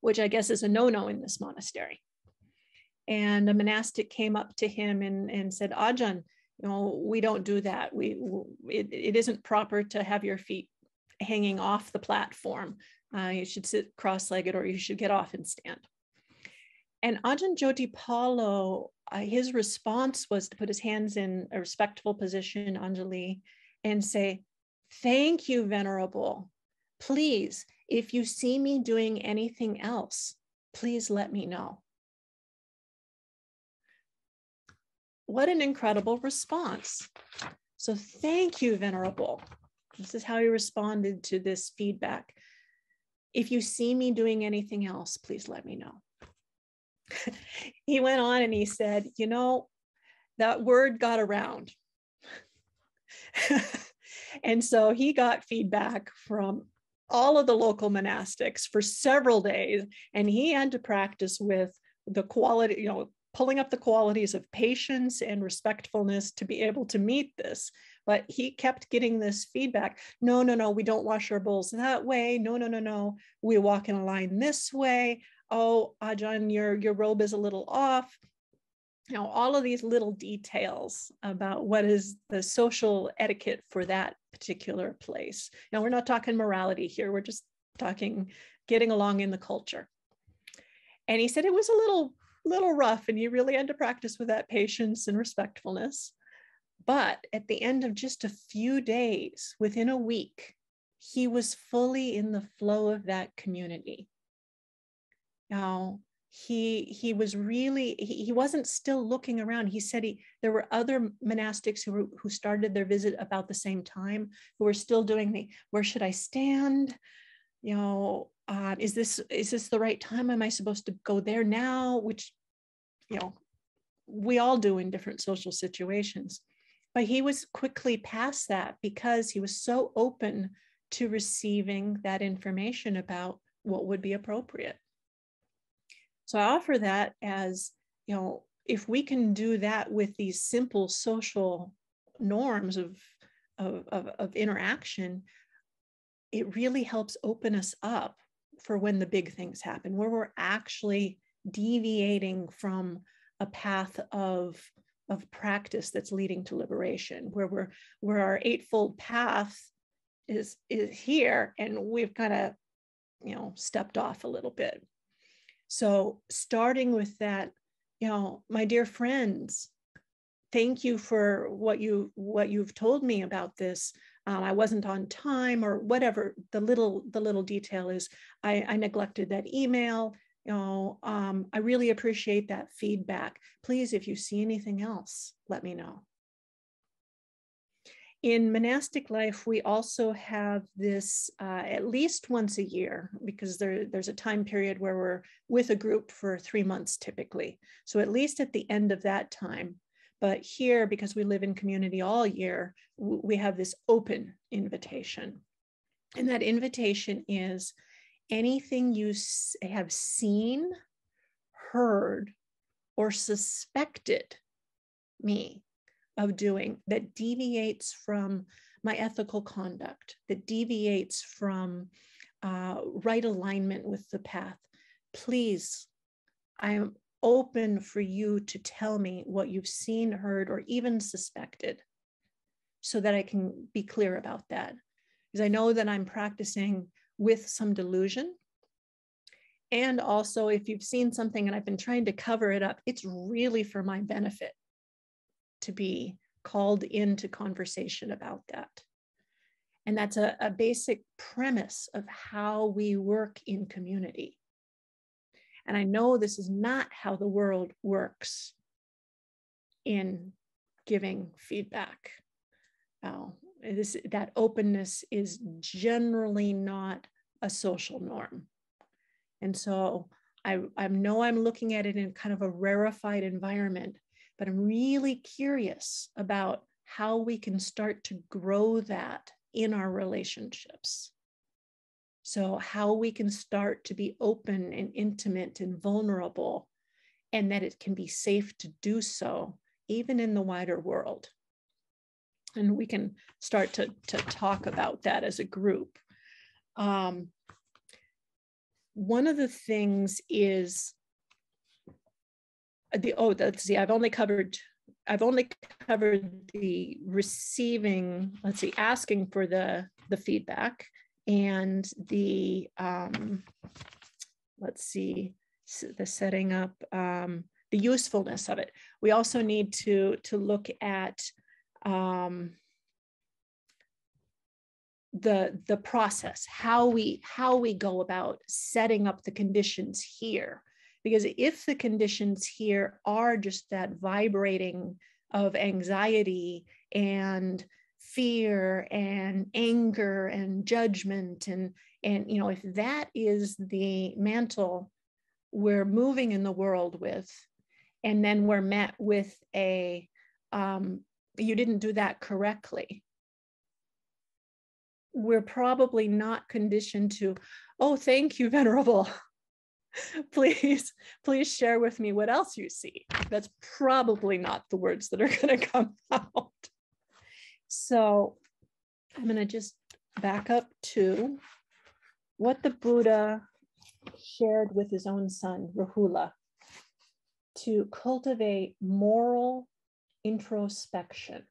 which I guess is a no no in this monastery. And a monastic came up to him and, and said, Ajahn, you know, we don't do that. We, it, it isn't proper to have your feet hanging off the platform. Uh, you should sit cross-legged or you should get off and stand. And Ajahn Jotipalo, uh, his response was to put his hands in a respectful position, Anjali, and say, thank you, Venerable. Please, if you see me doing anything else, please let me know. What an incredible response. So thank you, Venerable. This is how he responded to this feedback. If you see me doing anything else, please let me know. <laughs> he went on and he said, You know, that word got around. <laughs> and so he got feedback from all of the local monastics for several days, and he had to practice with the quality, you know, pulling up the qualities of patience and respectfulness to be able to meet this. But he kept getting this feedback no, no, no, we don't wash our bowls that way. No, no, no, no, we walk in a line this way. Oh, uh, Ajahn, your, your robe is a little off. You know, all of these little details about what is the social etiquette for that particular place. Now, we're not talking morality here, we're just talking getting along in the culture. And he said it was a little little rough and you really had to practice with that patience and respectfulness. But at the end of just a few days, within a week, he was fully in the flow of that community. Now, he he was really he, he wasn't still looking around. He said he there were other monastics who were, who started their visit about the same time who were still doing the where should i stand? You know uh, is this is this the right time? Am i supposed to go there now? Which you know we all do in different social situations but he was quickly past that because he was so open to receiving that information about what would be appropriate. So I offer that as, you know, if we can do that with these simple social norms of, of, of, of interaction, it really helps open us up for when the big things happen, where we're actually deviating from a path of of practice that's leading to liberation, where we're where our eightfold path is is here, and we've kind of you know stepped off a little bit. So, starting with that, you know, my dear friends, thank you for what you what you've told me about this. Um, I wasn't on time or whatever the little the little detail is. I, I neglected that email. You know, um, I really appreciate that feedback. Please, if you see anything else, let me know in monastic life, we also have this uh, at least once a year because there, there's a time period where we're with a group for three months typically. So at least at the end of that time. But here, because we live in community all year, we have this open invitation. And that invitation is anything you have seen, heard, or suspected me of doing that deviates from my ethical conduct, that deviates from uh, right alignment with the path, please, I am open for you to tell me what you've seen, heard, or even suspected so that I can be clear about that. Because I know that I'm practicing with some delusion. And also, if you've seen something and I've been trying to cover it up, it's really for my benefit to be called into conversation about that. And that's a, a basic premise of how we work in community. And I know this is not how the world works in giving feedback. Uh, this, that openness is generally not a social norm. And so I, I know I'm looking at it in kind of a rarefied environment but I'm really curious about how we can start to grow that in our relationships. So, how we can start to be open and intimate and vulnerable, and that it can be safe to do so, even in the wider world. And we can start to, to talk about that as a group. Um, one of the things is the oh let's see i've only covered i've only covered the receiving let's see asking for the the feedback and the um let's see the setting up um the usefulness of it we also need to to look at um the the process how we how we go about setting up the conditions here. Because if the conditions here are just that vibrating of anxiety and fear and anger and judgment and and you know if that is the mantle we're moving in the world with and then we're met with a um, you didn't do that correctly we're probably not conditioned to oh thank you <laughs> venerable please, please share with me what else you see. That's probably not the words that are <laughs> going to come out. So I'm going to just back up to what the Buddha shared with his own son, Rahula, to cultivate moral introspection.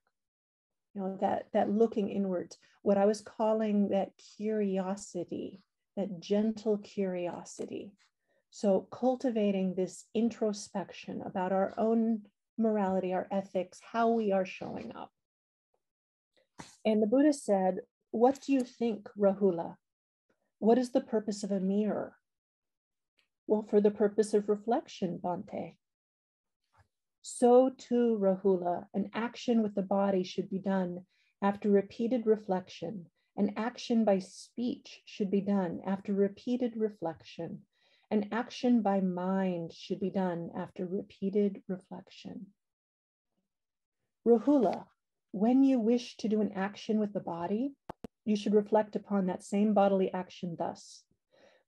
You know, that, that looking inwards, what I was calling that curiosity, that gentle curiosity so, cultivating this introspection about our own morality, our ethics, how we are showing up. And the Buddha said, What do you think, Rahula? What is the purpose of a mirror? Well, for the purpose of reflection, Bhante. So too, Rahula, an action with the body should be done after repeated reflection. An action by speech should be done after repeated reflection. An action by mind should be done after repeated reflection. Rahula, when you wish to do an action with the body, you should reflect upon that same bodily action thus.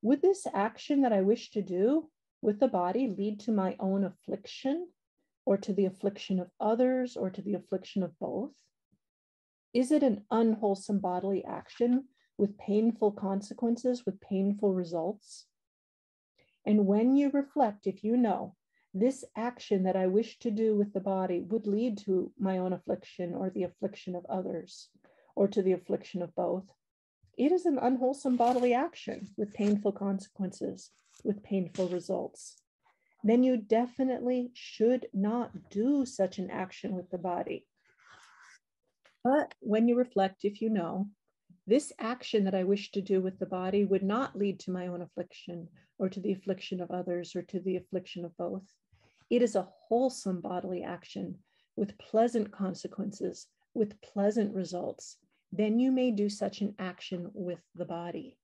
Would this action that I wish to do with the body lead to my own affliction or to the affliction of others or to the affliction of both? Is it an unwholesome bodily action with painful consequences, with painful results? And when you reflect, if you know this action that I wish to do with the body would lead to my own affliction or the affliction of others, or to the affliction of both. It is an unwholesome bodily action with painful consequences, with painful results. Then you definitely should not do such an action with the body. But when you reflect, if you know, this action that I wish to do with the body would not lead to my own affliction or to the affliction of others or to the affliction of both. It is a wholesome bodily action with pleasant consequences, with pleasant results. Then you may do such an action with the body.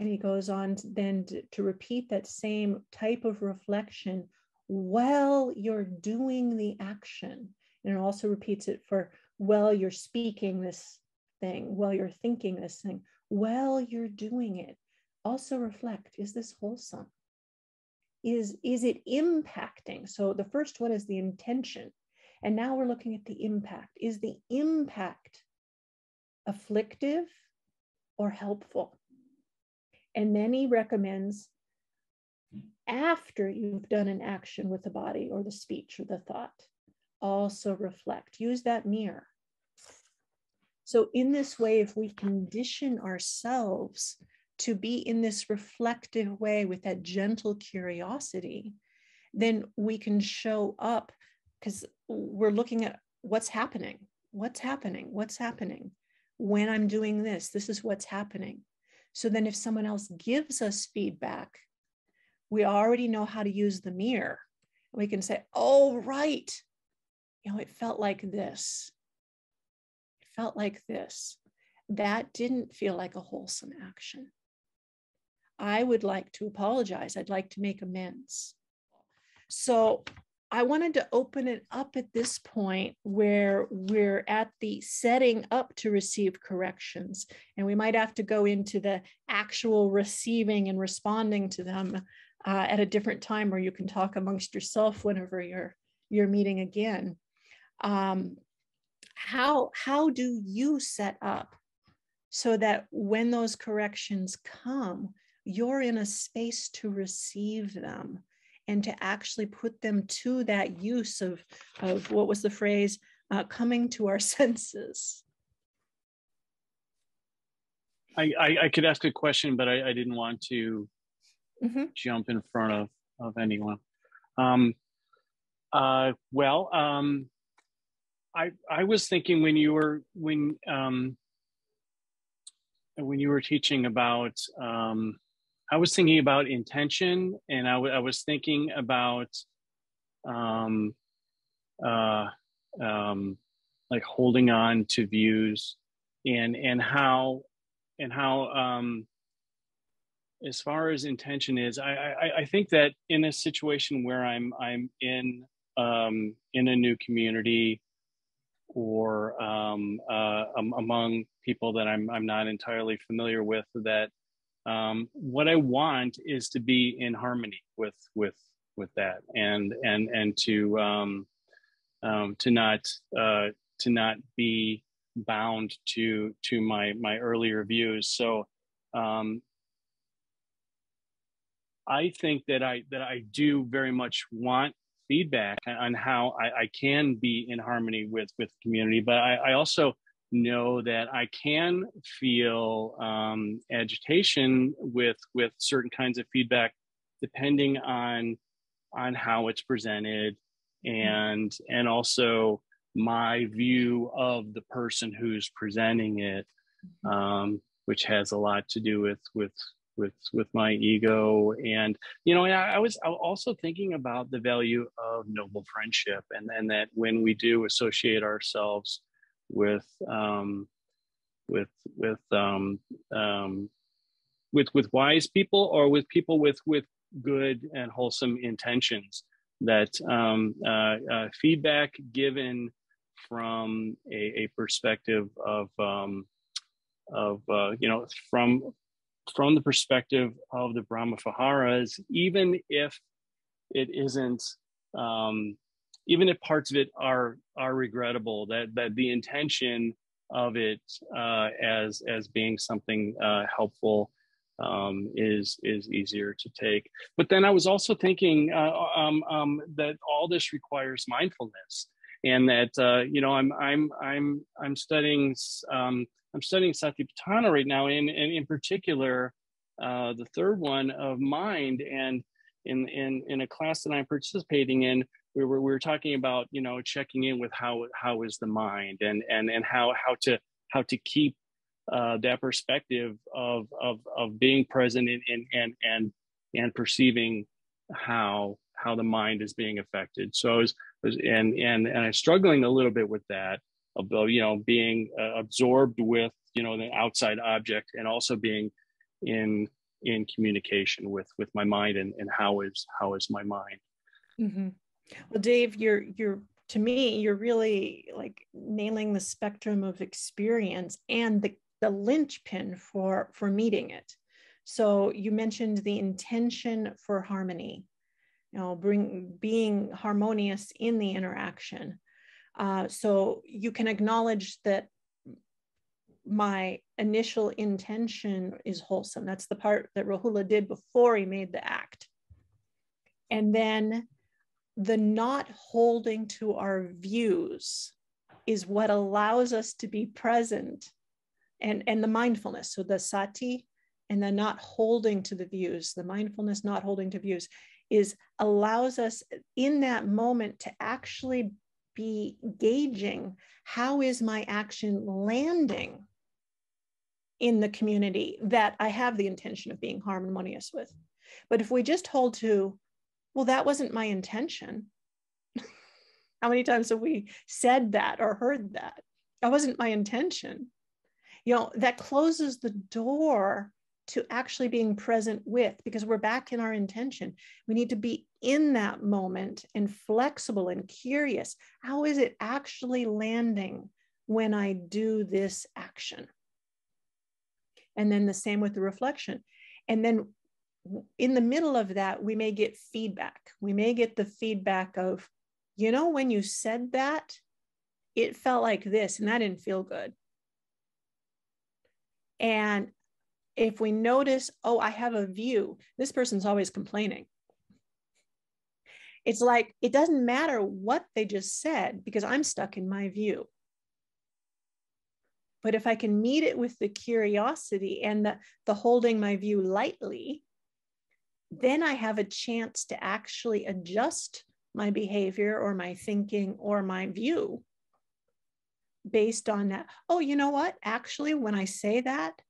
And he goes on to then to, to repeat that same type of reflection while you're doing the action. And it also repeats it for while you're speaking this thing, while you're thinking this thing, while you're doing it. Also reflect is this wholesome? is is it impacting so the first one is the intention and now we're looking at the impact is the impact afflictive or helpful and then he recommends after you've done an action with the body or the speech or the thought also reflect use that mirror so in this way if we condition ourselves to be in this reflective way with that gentle curiosity, then we can show up because we're looking at what's happening. What's happening? What's happening? When I'm doing this, this is what's happening. So then, if someone else gives us feedback, we already know how to use the mirror. We can say, Oh, right. You know, it felt like this. It felt like this. That didn't feel like a wholesome action. I would like to apologize. I'd like to make amends. So I wanted to open it up at this point where we're at the setting up to receive corrections. And we might have to go into the actual receiving and responding to them uh, at a different time where you can talk amongst yourself whenever you're, you're meeting again. Um, how, how do you set up so that when those corrections come, you're in a space to receive them and to actually put them to that use of, of what was the phrase, uh, coming to our <laughs> senses. I, I, I, could ask a question, but I, I didn't want to mm-hmm. jump in front of, of anyone. Um, uh, well, um, I, I was thinking when you were, when, um, when you were teaching about um, I was thinking about intention, and I, was thinking about um, uh, um, like holding on to views, and and how and how um, as far as intention is, I, I, I think that in a situation where I'm I'm in um, in a new community or um, uh, among people that I'm I'm not entirely familiar with, that um, what I want is to be in harmony with with with that, and and and to um, um, to not uh, to not be bound to to my my earlier views. So um, I think that I that I do very much want feedback on how I, I can be in harmony with with community, but I, I also know that I can feel um, agitation with with certain kinds of feedback, depending on on how it's presented, and and also my view of the person who's presenting it, mm-hmm. um, which has a lot to do with with with with my ego and you know I, I was also thinking about the value of noble friendship and and that when we do associate ourselves with um with with um um with with wise people or with people with with good and wholesome intentions that um, uh, uh, feedback given from a, a perspective of um, of uh, you know from from the perspective of the Brahma Viharas, even if it isn't, um, even if parts of it are are regrettable, that that the intention of it uh, as as being something uh, helpful um, is is easier to take. But then I was also thinking uh, um, um, that all this requires mindfulness, and that uh, you know I'm I'm I'm I'm studying um, I'm studying Satipatthana right now, and, and in particular, uh, the third one of mind. And in, in, in a class that I'm participating in, we were, we were talking about, you know, checking in with how, how is the mind and, and, and how, how to, how to keep uh, that perspective of, of, of being present and, and, and, and, perceiving how, how the mind is being affected. So I was, was and, and, and I'm struggling a little bit with that of you know being uh, absorbed with you know the outside object and also being in in communication with with my mind and and how is how is my mind mm-hmm. Well dave you're you're to me you're really like nailing the spectrum of experience and the the linchpin for for meeting it so you mentioned the intention for harmony you know bring being harmonious in the interaction uh, so you can acknowledge that my initial intention is wholesome. That's the part that Rahula did before he made the act. And then the not holding to our views is what allows us to be present and, and the mindfulness. So the sati and the not holding to the views, the mindfulness not holding to views is allows us in that moment to actually be gauging how is my action landing in the community that I have the intention of being harmonious with. But if we just hold to, well, that wasn't my intention. <laughs> How many times have we said that or heard that? That wasn't my intention. You know, that closes the door to actually being present with because we're back in our intention. We need to be in that moment and flexible and curious. How is it actually landing when I do this action? And then the same with the reflection. And then in the middle of that, we may get feedback. We may get the feedback of, you know, when you said that, it felt like this, and that didn't feel good. And if we notice, oh, I have a view, this person's always complaining. It's like it doesn't matter what they just said because I'm stuck in my view. But if I can meet it with the curiosity and the, the holding my view lightly, then I have a chance to actually adjust my behavior or my thinking or my view based on that. Oh, you know what? Actually, when I say that,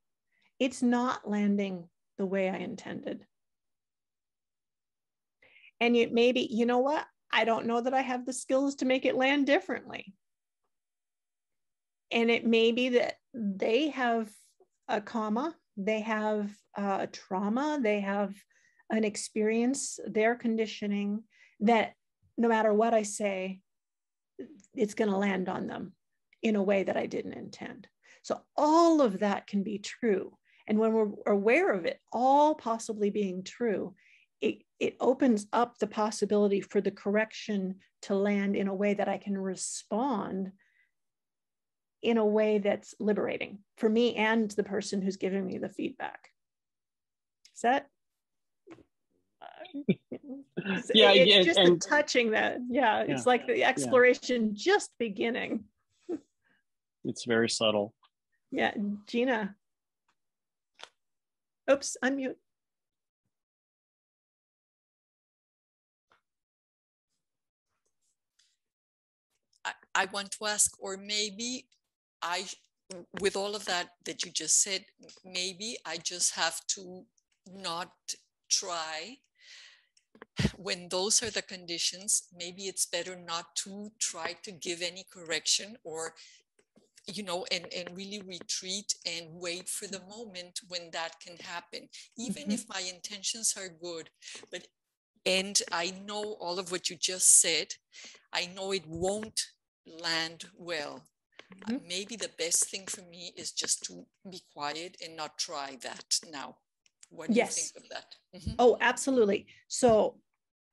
it's not landing the way I intended. And it maybe, you know what? I don't know that I have the skills to make it land differently. And it may be that they have a karma, they have uh, a trauma, they have an experience, their conditioning that no matter what I say, it's going to land on them in a way that I didn't intend. So all of that can be true. And when we're aware of it all possibly being true, it, it opens up the possibility for the correction to land in a way that I can respond in a way that's liberating for me and the person who's giving me the feedback. Is that? Yeah, it's yeah, just and, touching that. Yeah, yeah, it's like the exploration yeah. just beginning. it's very subtle. Yeah, Gina. Oops, unmute. I, I want to ask, or maybe I, with all of that that you just said, maybe I just have to not try when those are the conditions maybe it's better not to try to give any correction or you know and, and really retreat and wait for the moment when that can happen even mm-hmm. if my intentions are good but and i know all of what you just said i know it won't land well mm-hmm. uh, maybe the best thing for me is just to be quiet and not try that now what do yes. you think of that mm-hmm. oh absolutely so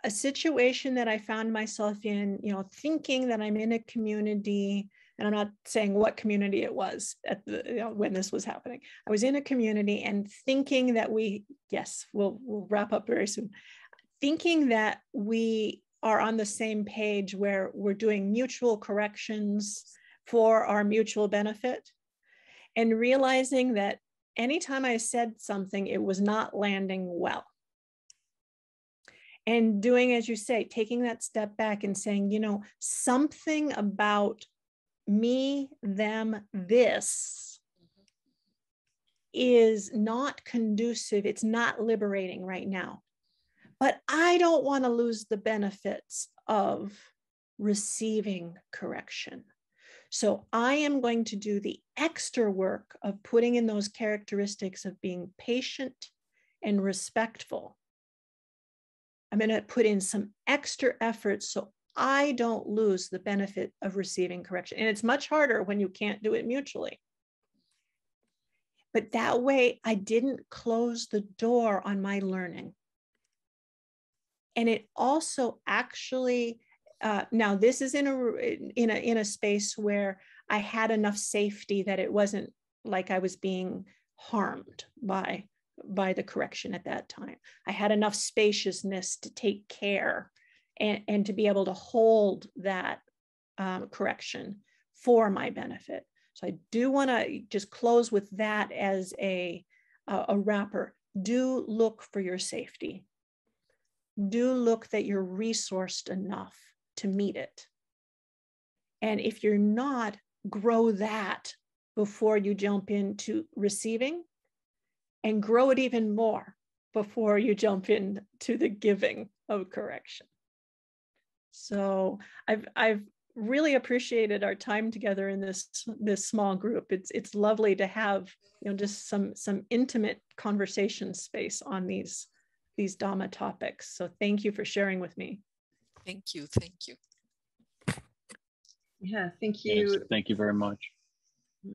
a situation that i found myself in you know thinking that i'm in a community and I'm not saying what community it was at the you know, when this was happening. I was in a community and thinking that we, yes, we'll we'll wrap up very soon, thinking that we are on the same page where we're doing mutual corrections for our mutual benefit, and realizing that anytime I said something, it was not landing well. And doing, as you say, taking that step back and saying, you know, something about me, them, this is not conducive. It's not liberating right now. But I don't want to lose the benefits of receiving correction. So I am going to do the extra work of putting in those characteristics of being patient and respectful. I'm going to put in some extra effort so I don't lose the benefit of receiving correction. And it's much harder when you can't do it mutually. But that way, I didn't close the door on my learning. And it also actually, uh, now this is in a in a in a space where I had enough safety that it wasn't like I was being harmed by by the correction at that time. I had enough spaciousness to take care and, and to be able to hold that um, correction for my benefit. So I do want to just close with that as a, a, a wrapper. Do look for your safety. Do look that you're resourced enough to meet it. And if you're not, grow that before you jump into receiving and grow it even more before you jump into the giving of correction. So I've I've really appreciated our time together in this this small group. It's it's lovely to have you know just some some intimate conversation space on these these Dhamma topics. So thank you for sharing with me. Thank you. Thank you. Yeah, thank you. Yes, thank you very much.